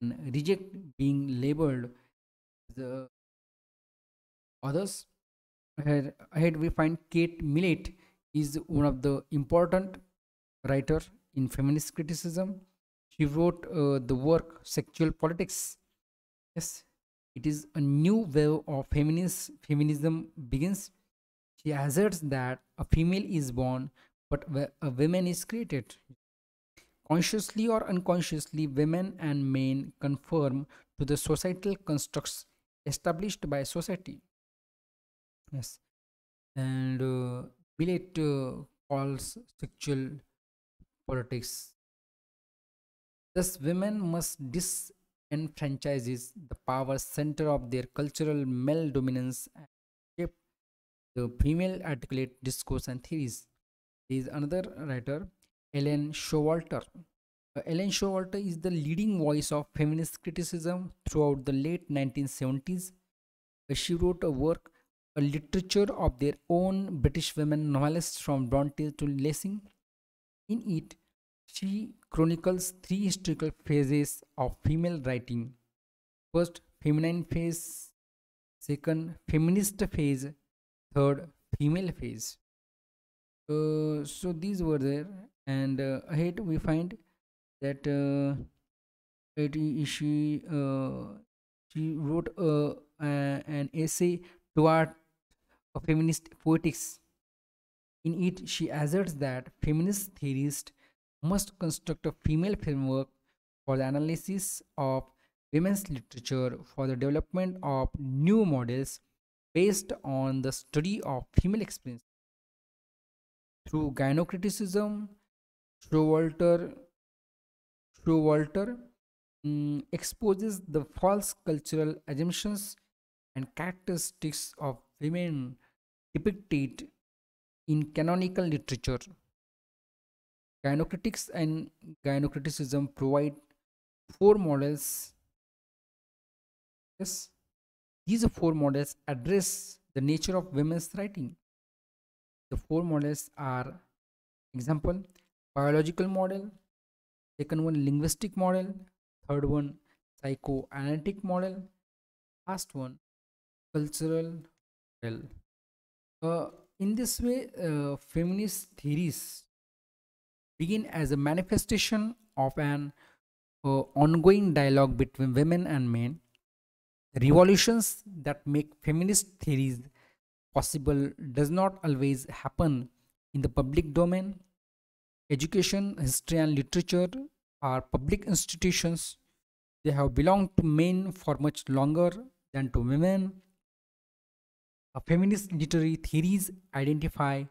and reject being labeled the others. Ahead, ahead we find kate millett is one of the important writer in feminist criticism. She wrote uh, the work sexual politics yes it is a new wave of feminist feminism begins. She asserts that a female is born but a woman is created. Consciously or unconsciously women and men conform to the societal constructs established by society. Yes and uh, Millett uh, calls sexual politics. Thus women must disenfranchise the power center of their cultural male dominance and shape the female articulate discourse and theories. There is another writer ellen showalter. Uh, ellen showalter is the leading voice of feminist criticism throughout the late 1970s Uh, she wrote a work a literature of their own British women novelists from Bronte to Lessing. In it, she chronicles three historical phases of female writing. First, feminine phase, second, feminist phase, third, female phase. Uh, so these were there, and uh, ahead we find that uh, it, she uh, she wrote uh, uh, an essay toward a feminist poetics. In it, she asserts that feminist theorists must construct a female framework for the analysis of women's literature for the development of new models based on the study of female experience. Through gynocriticism, Showalter, Showalter mm, exposes the false cultural assumptions and characteristics of women depicted in canonical literature. Gynocritics and gynocriticism provide four models. Yes, these four models address the nature of women's writing. The four models are example biological model, second one linguistic model, third one psychoanalytic model, last one cultural model. Uh, in this way, uh, feminist theories begin as a manifestation of an uh, ongoing dialogue between women and men. Revolutions that make feminist theories possible does not always happen in the public domain. Education, history, and literature are public institutions. They have belonged to men for much longer than to women. Uh, feminist literary theories identify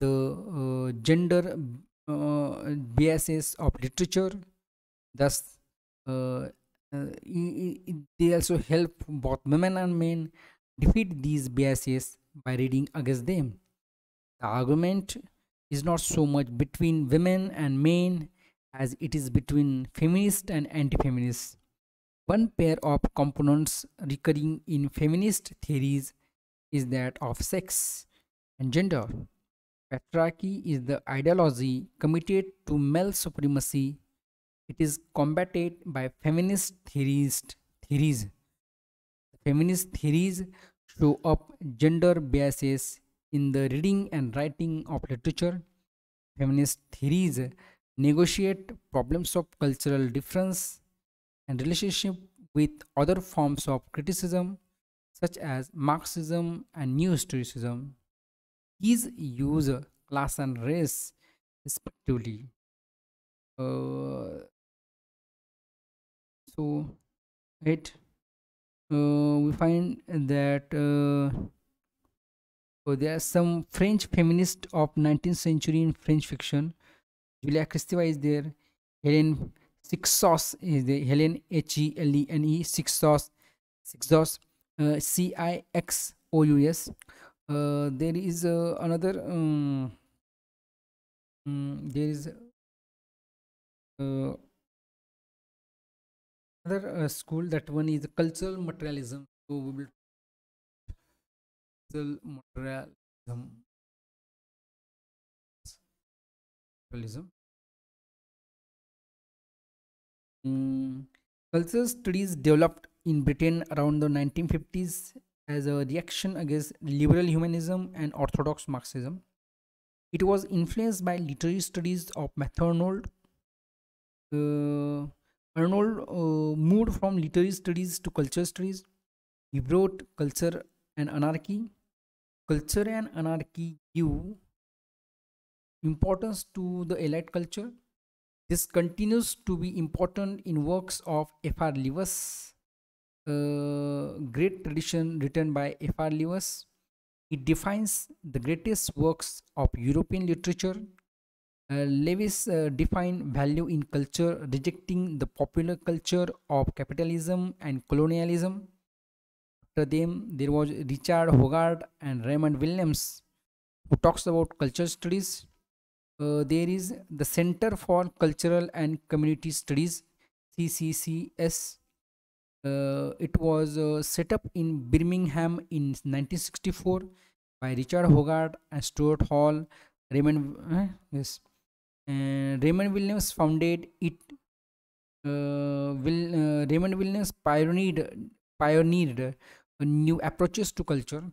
the uh, gender biases of literature. Thus, uh, uh, they also help both women and men defeat these biases by reading against them. The argument is not so much between women and men as it is between feminist and anti-feminist. One pair of components recurring in feminist theories is that of sex and gender. Patriarchy is the ideology committed to male supremacy. It is combated by feminist theories. theories. Feminist theories show up gender biases in the reading and writing of literature. Feminist theories negotiate problems of cultural difference and relationship with other forms of criticism such as Marxism and New Historicism. These use class and race respectively. Uh, so, it uh, we find that uh, so there are some French feminists of 19th century in French fiction. Julia Kristeva is there. Helen Cixous is there. Helen H E L E N E Cixous Cixous uh, C I X O U S. Uh, there is uh, another. Um, um, there is uh, another uh, school. That one is cultural materialism. So we will cultural materialism. Materialism. Mm, cultural studies developed in Britain around the 1950s as a reaction against liberal humanism and orthodox Marxism. It was influenced by literary studies of Matthew Arnold. Uh, Arnold uh, moved from literary studies to culture studies. He wrote Culture and Anarchy. Culture and Anarchy give importance to the elite culture. This continues to be important in works of F.R. Leavis, uh, great tradition written by F.R. Leavis. It defines the greatest works of European literature. Uh, Leavis uh, defined value in culture, rejecting the popular culture of capitalism and colonialism. After them, there was Richard Hoggart and Raymond Williams, who talks about culture studies. Uh, there is the Center for Cultural and Community Studies, CCCS, it was uh, set up in Birmingham in 1964 by Richard Hoggart and Stuart Hall. Raymond, uh, yes, and Raymond Williams founded it. Uh, Will, uh, Raymond Williams pioneered pioneered new approaches to culture.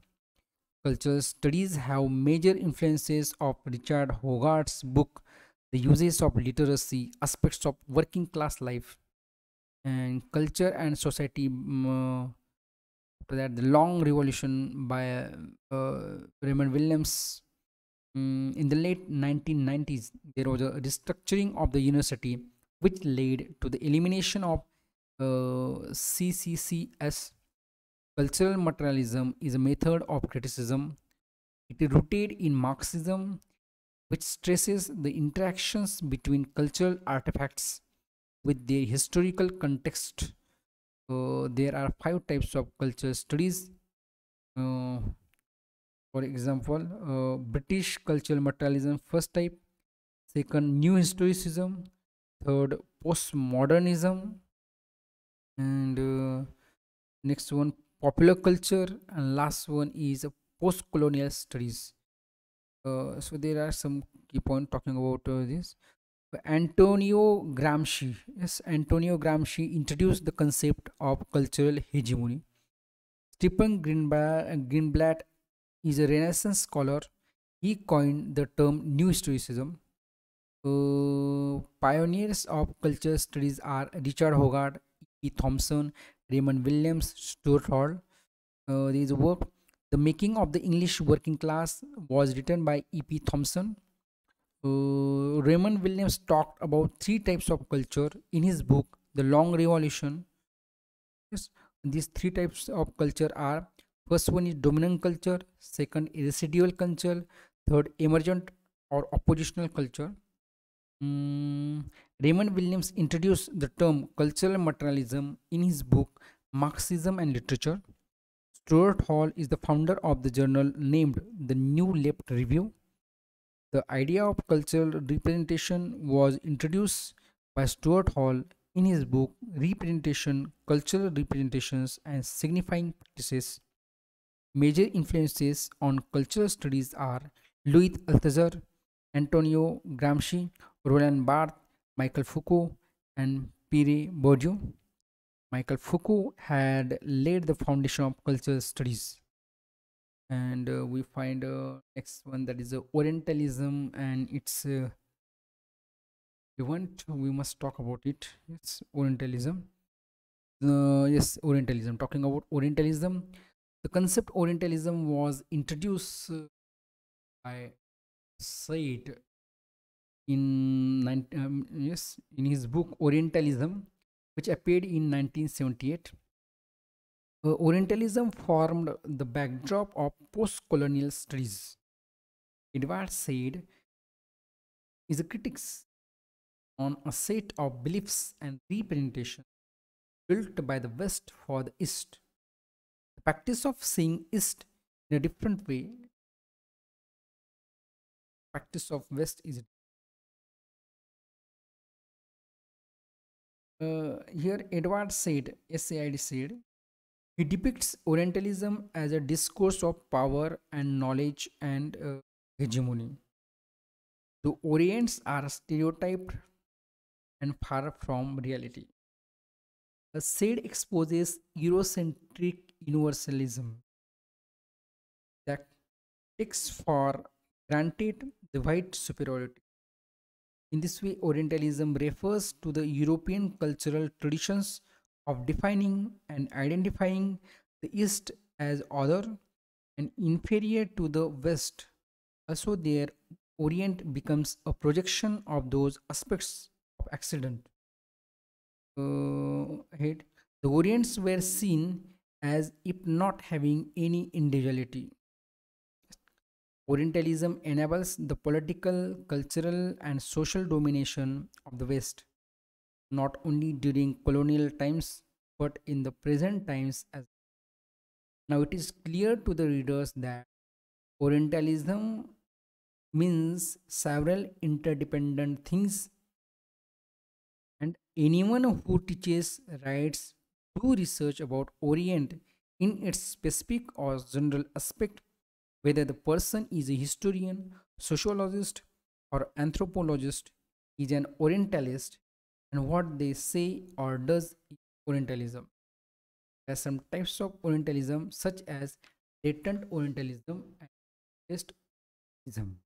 Cultural studies have major influences of Richard Hoggart's book, The Uses of Literacy, Aspects of Working Class Life and culture and society um, after that the long revolution by uh, raymond williams. Um, in the late 1990s there was a restructuring of the university which led to the elimination of uh, cccs cultural materialism is a method of criticism. It is rooted in marxism which stresses the interactions between cultural artifacts with their historical context. Uh, there are five types of culture studies. Uh, for example, uh, British cultural materialism, first type. Second, new historicism. Third, postmodernism. And uh, next one, popular culture. And last one is post-colonial studies. Uh, so there are some key points talking about uh, this. Antonio Gramsci, yes, Antonio Gramsci introduced the concept of cultural hegemony. Stephen Greenblatt, is a Renaissance scholar. He coined the term New Historicism. Uh, pioneers of culture studies are Richard Hoggart, E. Thompson, Raymond Williams, Stuart Hall. Uh, there is a work, The Making of the English Working Class, was written by E.P. Thompson. Uh, Raymond Williams talked about three types of culture in his book, The Long Revolution. Yes, these three types of culture are first one is dominant culture, second residual culture, third emergent or oppositional culture. Mm, Raymond Williams introduced the term cultural materialism in his book Marxism and Literature. Stuart Hall is the founder of the journal named the New Left Review. The idea of cultural representation was introduced by Stuart Hall in his book Representation, Cultural Representations and Signifying Practices. Major influences on cultural studies are Louis Althusser, Antonio Gramsci, Roland Barthes, Michael Foucault, and Pierre Bourdieu. Michael Foucault had laid the foundation of cultural studies. And uh, we find uh, next one that is uh, Orientalism and its uh, event. We must talk about it. It's Orientalism. Uh, yes, Orientalism. Talking about Orientalism, the concept Orientalism was introduced uh, by Said in um, yes in his book Orientalism, which appeared in 1978. Uh, Orientalism formed the backdrop of post-colonial studies. Edward Said is a critic on a set of beliefs and representation built by the West for the East. The practice of seeing East in a different way, practice of West is uh, here Edward Said, SAID said, he depicts Orientalism as a discourse of power and knowledge and uh, hegemony. The Orients are stereotyped and far from reality. The Said exposes Eurocentric universalism that takes for granted the white superiority. In this way, Orientalism refers to the European cultural traditions of defining and identifying the East as other and inferior to the West. Also, their Orient becomes a projection of those aspects of accident. Uh. The Orients were seen as if not having any individuality. Orientalism enables the political, cultural, and social domination of the West not only during colonial times but in the present times as well. now it is clear to the readers that orientalism means several interdependent things and anyone who teaches writes do research about orient in its specific or general aspect whether the person is a historian sociologist or anthropologist is an orientalist and what they say or does Orientalism. There are some types of Orientalism such as latent Orientalism and Orientalism.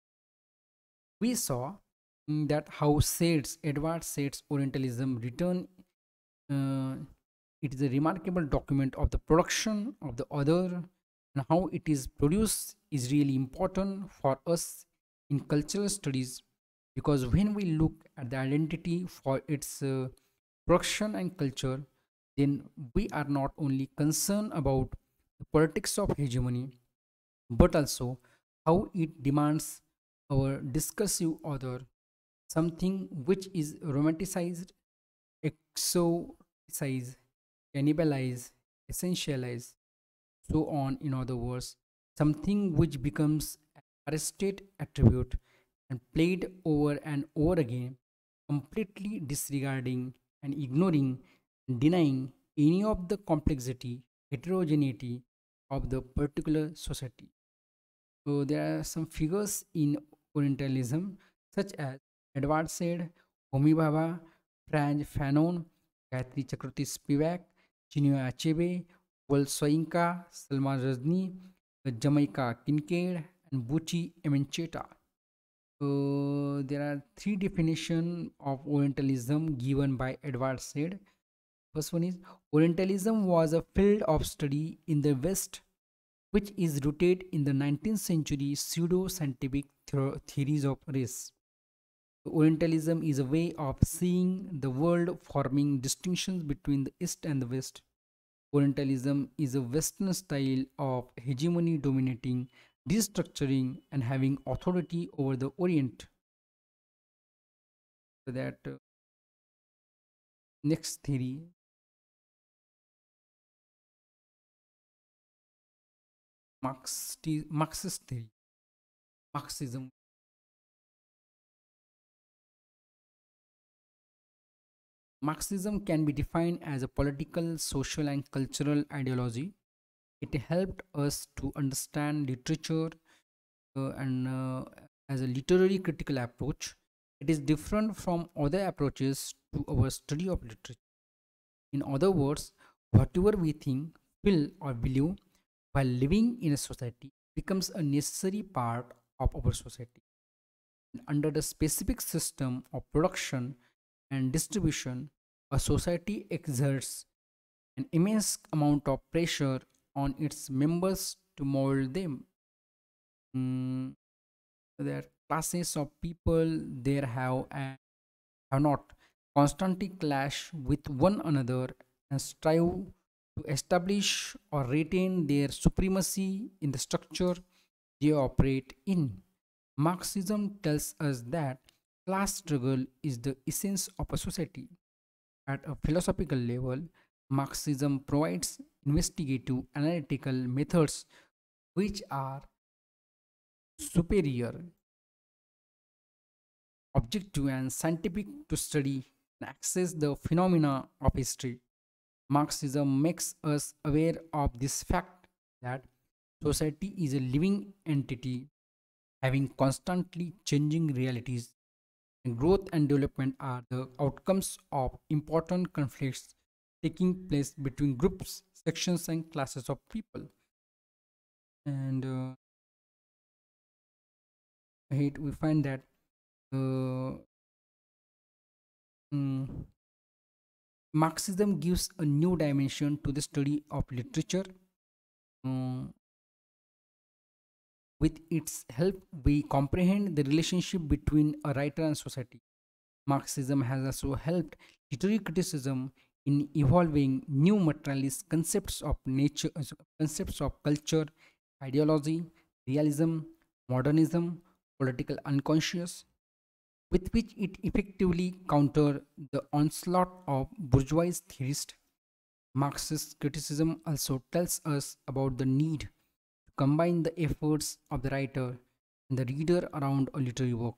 We saw mm, that how Said's Edward Said's Orientalism return uh, it is a remarkable document of the production of the other and how it is produced is really important for us in cultural studies because when we look at the identity for its uh, production and culture then we are not only concerned about the politics of hegemony but also how it demands our discursive order something which is romanticized exoticized cannibalized essentialized so on. In other words something which becomes a state attribute and played over and over again, completely disregarding and ignoring and denying any of the complexity, heterogeneity of the particular society. So there are some figures in Orientalism such as Edward Said, Homi Bhabha, Frantz Fanon, Gayatri Chakravorty Spivak, Chinua Achebe, Wole Soyinka, Salman Rushdie, Jamaica Kincaid, and Buchi Emecheta. So there are three definitions of Orientalism given by Edward Said. First one is Orientalism was a field of study in the West which is rooted in the 19th century pseudo-scientific theories of race. Orientalism is a way of seeing the world forming distinctions between the East and the West. Orientalism is a Western style of hegemony dominating, destructuring, and having authority over the Orient. So that uh, next theory Marxist theory, Marxism. Marxism can be defined as a political, social, and cultural ideology. It helped us to understand literature uh, and uh, as a literary critical approach. It is different from other approaches to our study of literature. In other words, whatever we think, feel, or believe while living in a society becomes a necessary part of our society. And under the specific system of production and distribution, a society exerts an immense amount of pressure on its members to mold them. Mm, there are classes of people there have and have not constantly clash with one another and strive to establish or retain their supremacy in the structure they operate in. Marxism tells us that class struggle is the essence of a society. At a philosophical level, Marxism provides investigative analytical methods which are superior, objective, and scientific to study and access the phenomena of history. Marxism makes us aware of this fact that society is a living entity having constantly changing realities and growth and development are the outcomes of important conflicts taking place between groups sections and classes of people and uh, we find that uh, mm, Marxism gives a new dimension to the study of literature. Um, with its help, we comprehend the relationship between a writer and society. Marxism has also helped literary criticism in evolving new materialist concepts of nature, uh, concepts of culture, ideology, realism, modernism, political unconscious, with which it effectively countered the onslaught of bourgeois theorists. Marxist criticism also tells us about the need to combine the efforts of the writer and the reader around a literary work.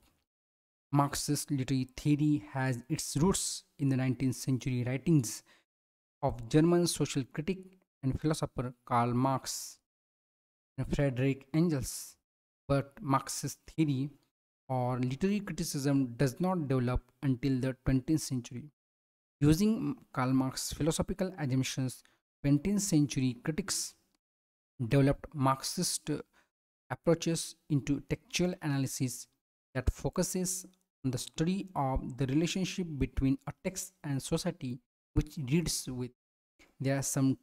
Marxist literary theory has its roots in the 19th century writings of German social critic and philosopher Karl Marx and Friedrich Engels. But Marxist theory or literary criticism does not develop until the 20th century. Using Karl Marx's philosophical assumptions, 20th century critics developed Marxist approaches into textual analysis that focuses on the study of the relationship between a text and society which reads with. There are some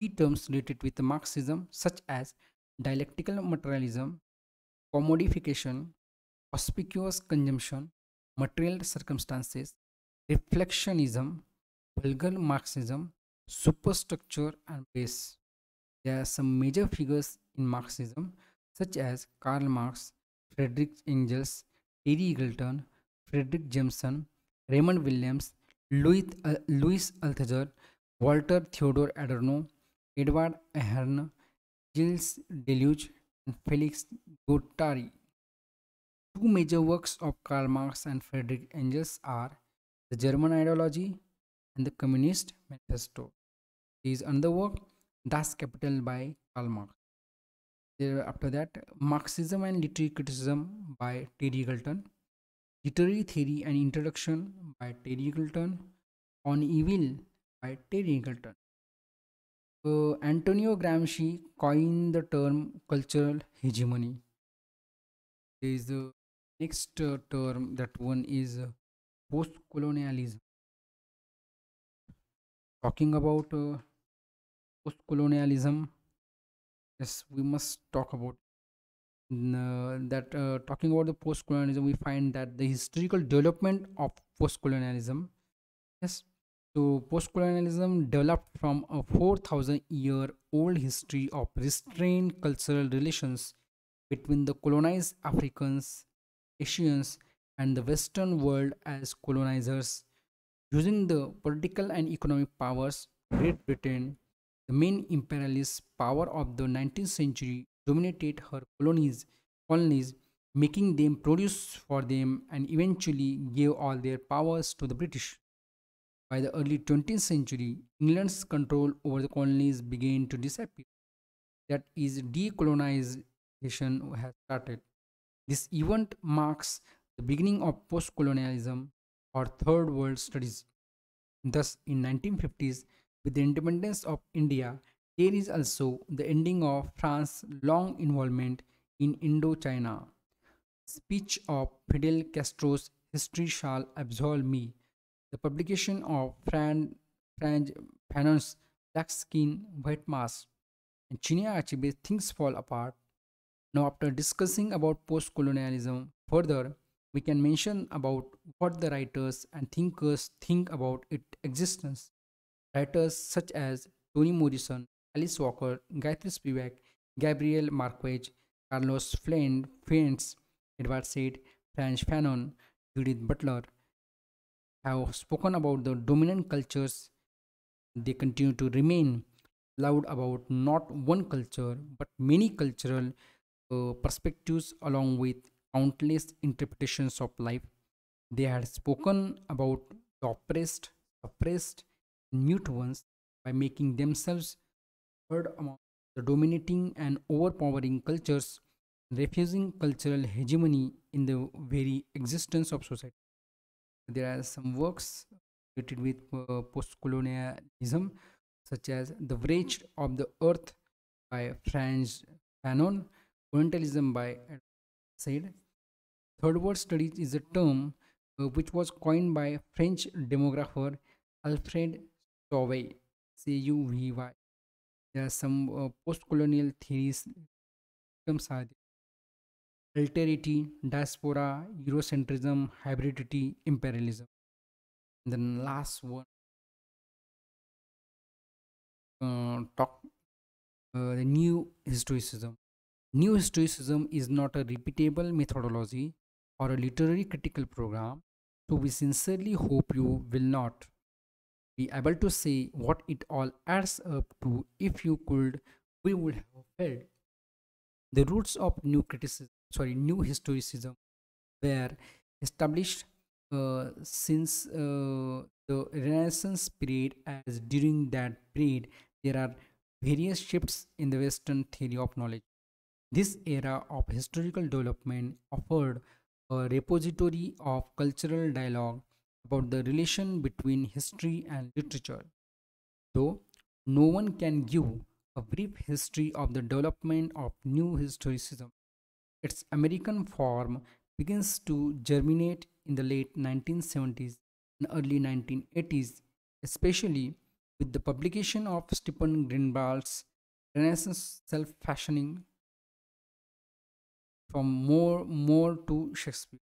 key terms related with Marxism such as dialectical materialism, commodification, conspicuous consumption, material circumstances, reflectionism, vulgar Marxism, superstructure, and base. There are some major figures in Marxism, such as Karl Marx, Friedrich Engels, Terry Eagleton, Fredric Jameson, Raymond Williams, Louis, uh, Louis Althusser, Walter Theodore Adorno, Edward Ahern, Gilles Deleuze, and Felix Guattari. Two major works of Karl Marx and Friedrich Engels are The German Ideology and the Communist Manifesto. There is another work, Das Kapital by Karl Marx. After that, Marxism and Literary Criticism by Terry Eagleton. Literary Theory and Introduction by Terry Eagleton. On Evil by Terry Eagleton. Uh, Antonio Gramsci coined the term cultural hegemony. There is the next uh, term that one is uh, post-colonialism. Talking about uh, post-colonialism, yes, we must talk about that. Uh, talking about the post-colonialism, we find that the historical development of post-colonialism, yes, so post-colonialism developed from a 4,000 year old history of restrained cultural relations between the colonized Africans, Asians, and the Western world as colonizers. Using the political and economic powers, Great Britain, the main imperialist power of the 19th century, dominated her colonies, colonies, making them produce for them and eventually gave all their powers to the British. By the early 20th century, England's control over the colonies began to disappear. That is, decolonization has started. This event marks the beginning of post colonialism or Third World Studies. Thus, in 1950s, with the independence of India, there is also the ending of France's long involvement in Indochina. Speech of Fidel Castro's History Shall Absolve Me. The publication of Fran, Frantz Fanon's Black Skin, White Mask, and Chinua Achebe's Things Fall Apart Now, after discussing about post-colonialism further, we can mention about what the writers and thinkers think about its existence. Writers such as Toni Morrison, Alice Walker, Gayatri Spivak, Gabriel Marquez, Carlos Flynn, Fiennes, Edward Said, Frantz Fanon, Judith Butler have spoken about the dominant cultures. They continue to remain loud about not one culture but many cultural uh, perspectives along with countless interpretations of life. They had spoken about the oppressed, suppressed, and mute ones by making themselves heard among the dominating and overpowering cultures, refusing cultural hegemony in the very existence of society. There are some works related with uh, post-colonialism, such as The Wretched of the Earth by Frantz Fanon, Orientalism by Said. Third world studies is a term uh, which was coined by French demographer Alfred Sauvy, C-U-V-Y. There are some uh, post-colonial theories, terms are alterity, diaspora, Eurocentrism, hybridity, imperialism. And then last one, uh, talk uh, the new historicism. New historicism is not a repeatable methodology or a literary critical program, so we sincerely hope you will not be able to say what it all adds up to. If you could, we would have felt the roots of new criticism, sorry, new historicism were established uh, since uh, the Renaissance period, as during that period there are various shifts in the Western theory of knowledge. This era of historical development offered a repository of cultural dialogue about the relation between history and literature. Though no one can give a brief history of the development of new historicism, its American form begins to germinate in the late 1970s and early 1980s, especially with the publication of Stephen Greenblatt's Renaissance Self-Fashioning from More, More to Shakespeare.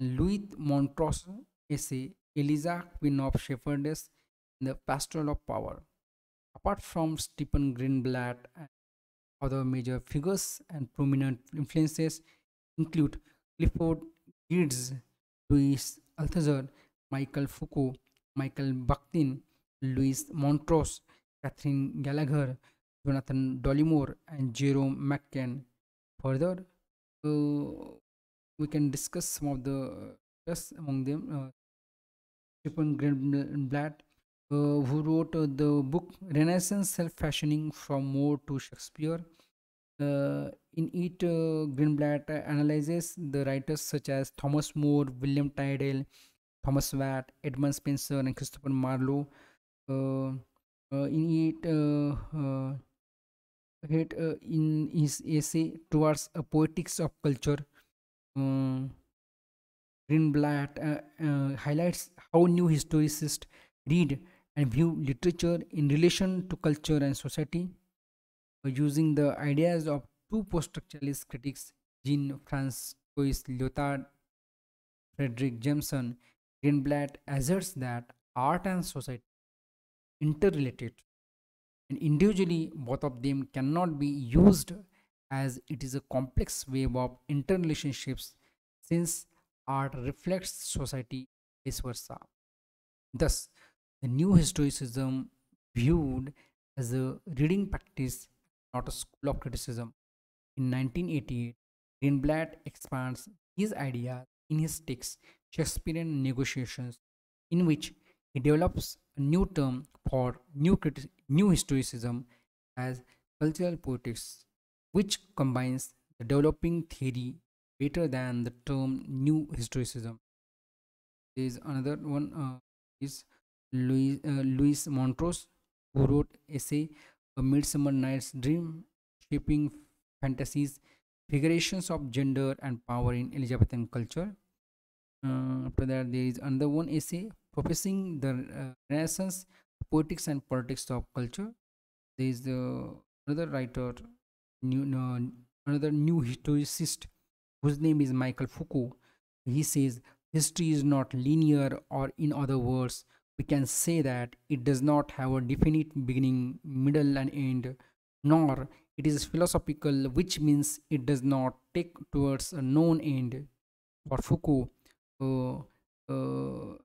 Louis Montrose essay Eliza Queen of Shepherdess in the Pastoral of Power. Apart from Stephen Greenblatt and other major figures and prominent influences include Clifford Geertz, Louis Althusser, Michael Foucault, Michael Bakhtin, Louis Montrose, Catherine Gallagher, Jonathan Dollimore, and Jerome McGann. Further, uh, we can discuss some of the among them. Uh, Stephen Greenblatt, uh, who wrote uh, the book Renaissance Self Fashioning from More to Shakespeare. Uh, in it, uh, Greenblatt uh, analyzes the writers such as Thomas More, William Tyndale, Thomas Watt, Edmund Spenser, and Christopher Marlowe. Uh, uh, in it, uh, uh, it uh, in his essay towards a poetics of culture, uh, Greenblatt uh, uh, highlights how new historicists read and view literature in relation to culture and society. Uh, using the ideas of two post-structuralist critics, Jean-François Lyotard, Fredric Jameson, Greenblatt asserts that art and society interrelated and individually both of them cannot be used as it is a complex web of interrelationships since art reflects society vice versa. Thus, the new historicism viewed as a reading practice, not a school of criticism In 1988, Greenblatt expands his ideas in his text Shakespearean Negotiations, in which he develops a new term for new, criti- new historicism as cultural poetics, which combines the developing theory better than the term new historicism. There is another one uh, is Louis, uh, Louis Montrose, who wrote essay A Midsummer Night's Dream, shaping fantasies, figurations of gender and power in Elizabethan culture. Uh, after that, there is another one essay professing the uh, Renaissance, poetics and politics of culture. There is the another writer, new uh, another new historicist whose name is Michael Foucault. He says history is not linear, or in other words, we can say that it does not have a definite beginning, middle, and end, nor it is philosophical, which means it does not take towards a known end. For Foucault, uh, uh,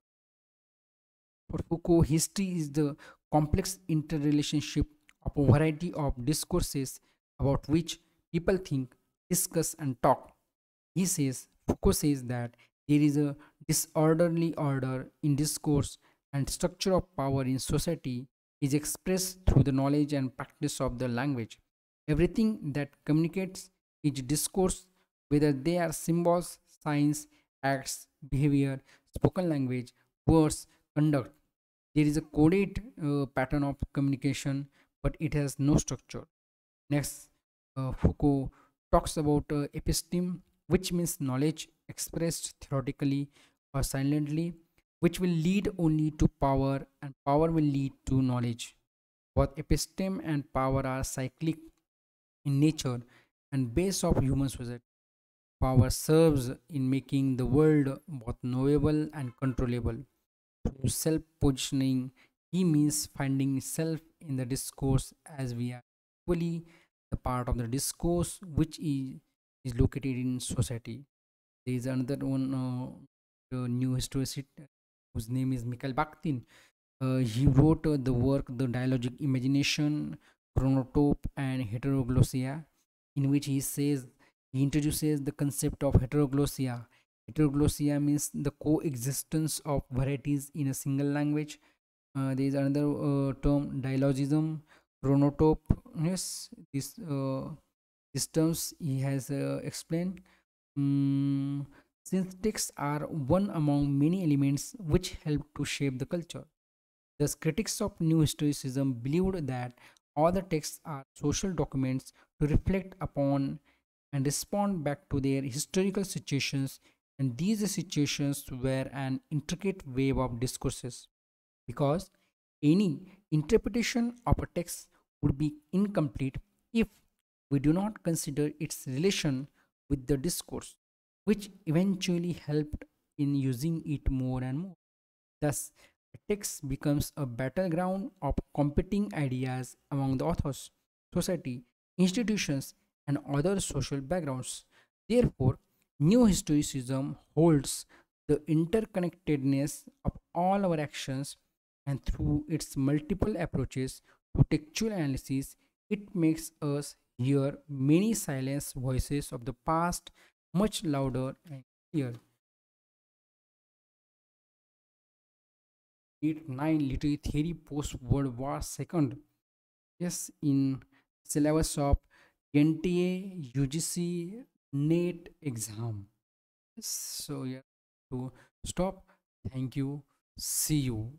for Foucault, history is the complex interrelationship of a variety of discourses about which people think, discuss, and talk. He says, Foucault says that there is a disorderly order in discourse and structure of power in society is expressed through the knowledge and practice of the language. Everything that communicates is discourse, whether they are symbols, signs, acts, behavior, spoken language, words, conduct. There is a coded uh, pattern of communication, but it has no structure. Next, uh, Foucault talks about uh, episteme, which means knowledge expressed theoretically or silently, which will lead only to power, and power will lead to knowledge. Both episteme and power are cyclic in nature and base of human society. Power serves in making the world both knowable and controllable. Through self positioning, he means finding self in the discourse as we are equally the part of the discourse which is, is located in society. There is another one, uh, uh, new historian whose name is Mikhail Bakhtin. Uh, he wrote uh, the work The Dialogic Imagination, Chronotope, and Heteroglossia, in which he says he introduces the concept of heteroglossia. Heteroglossia means the coexistence of varieties in a single language. Uh, there is another uh, term, dialogism, chronotope. Yes, this terms he has uh, explained. Since texts are one among many elements which help to shape the culture. Thus, critics of New Historicism believed that all the texts are social documents to reflect upon and respond back to their historical situations, and these situations were an intricate web of discourses. Because any interpretation of a text would be incomplete if we do not consider its relation with the discourse, which eventually helped in using it more and more. Thus, a text becomes a battleground of competing ideas among the authors, society, institutions, and other social backgrounds. Therefore, New Historicism holds the interconnectedness of all our actions, and through its multiple approaches to textual analysis, it makes us hear many silenced voices of the past much louder and clearer. 8 9 literary theory post world war second yes in syllabus of NTA, UGC, NET exam. So yeah, to stop. Thank you. See you.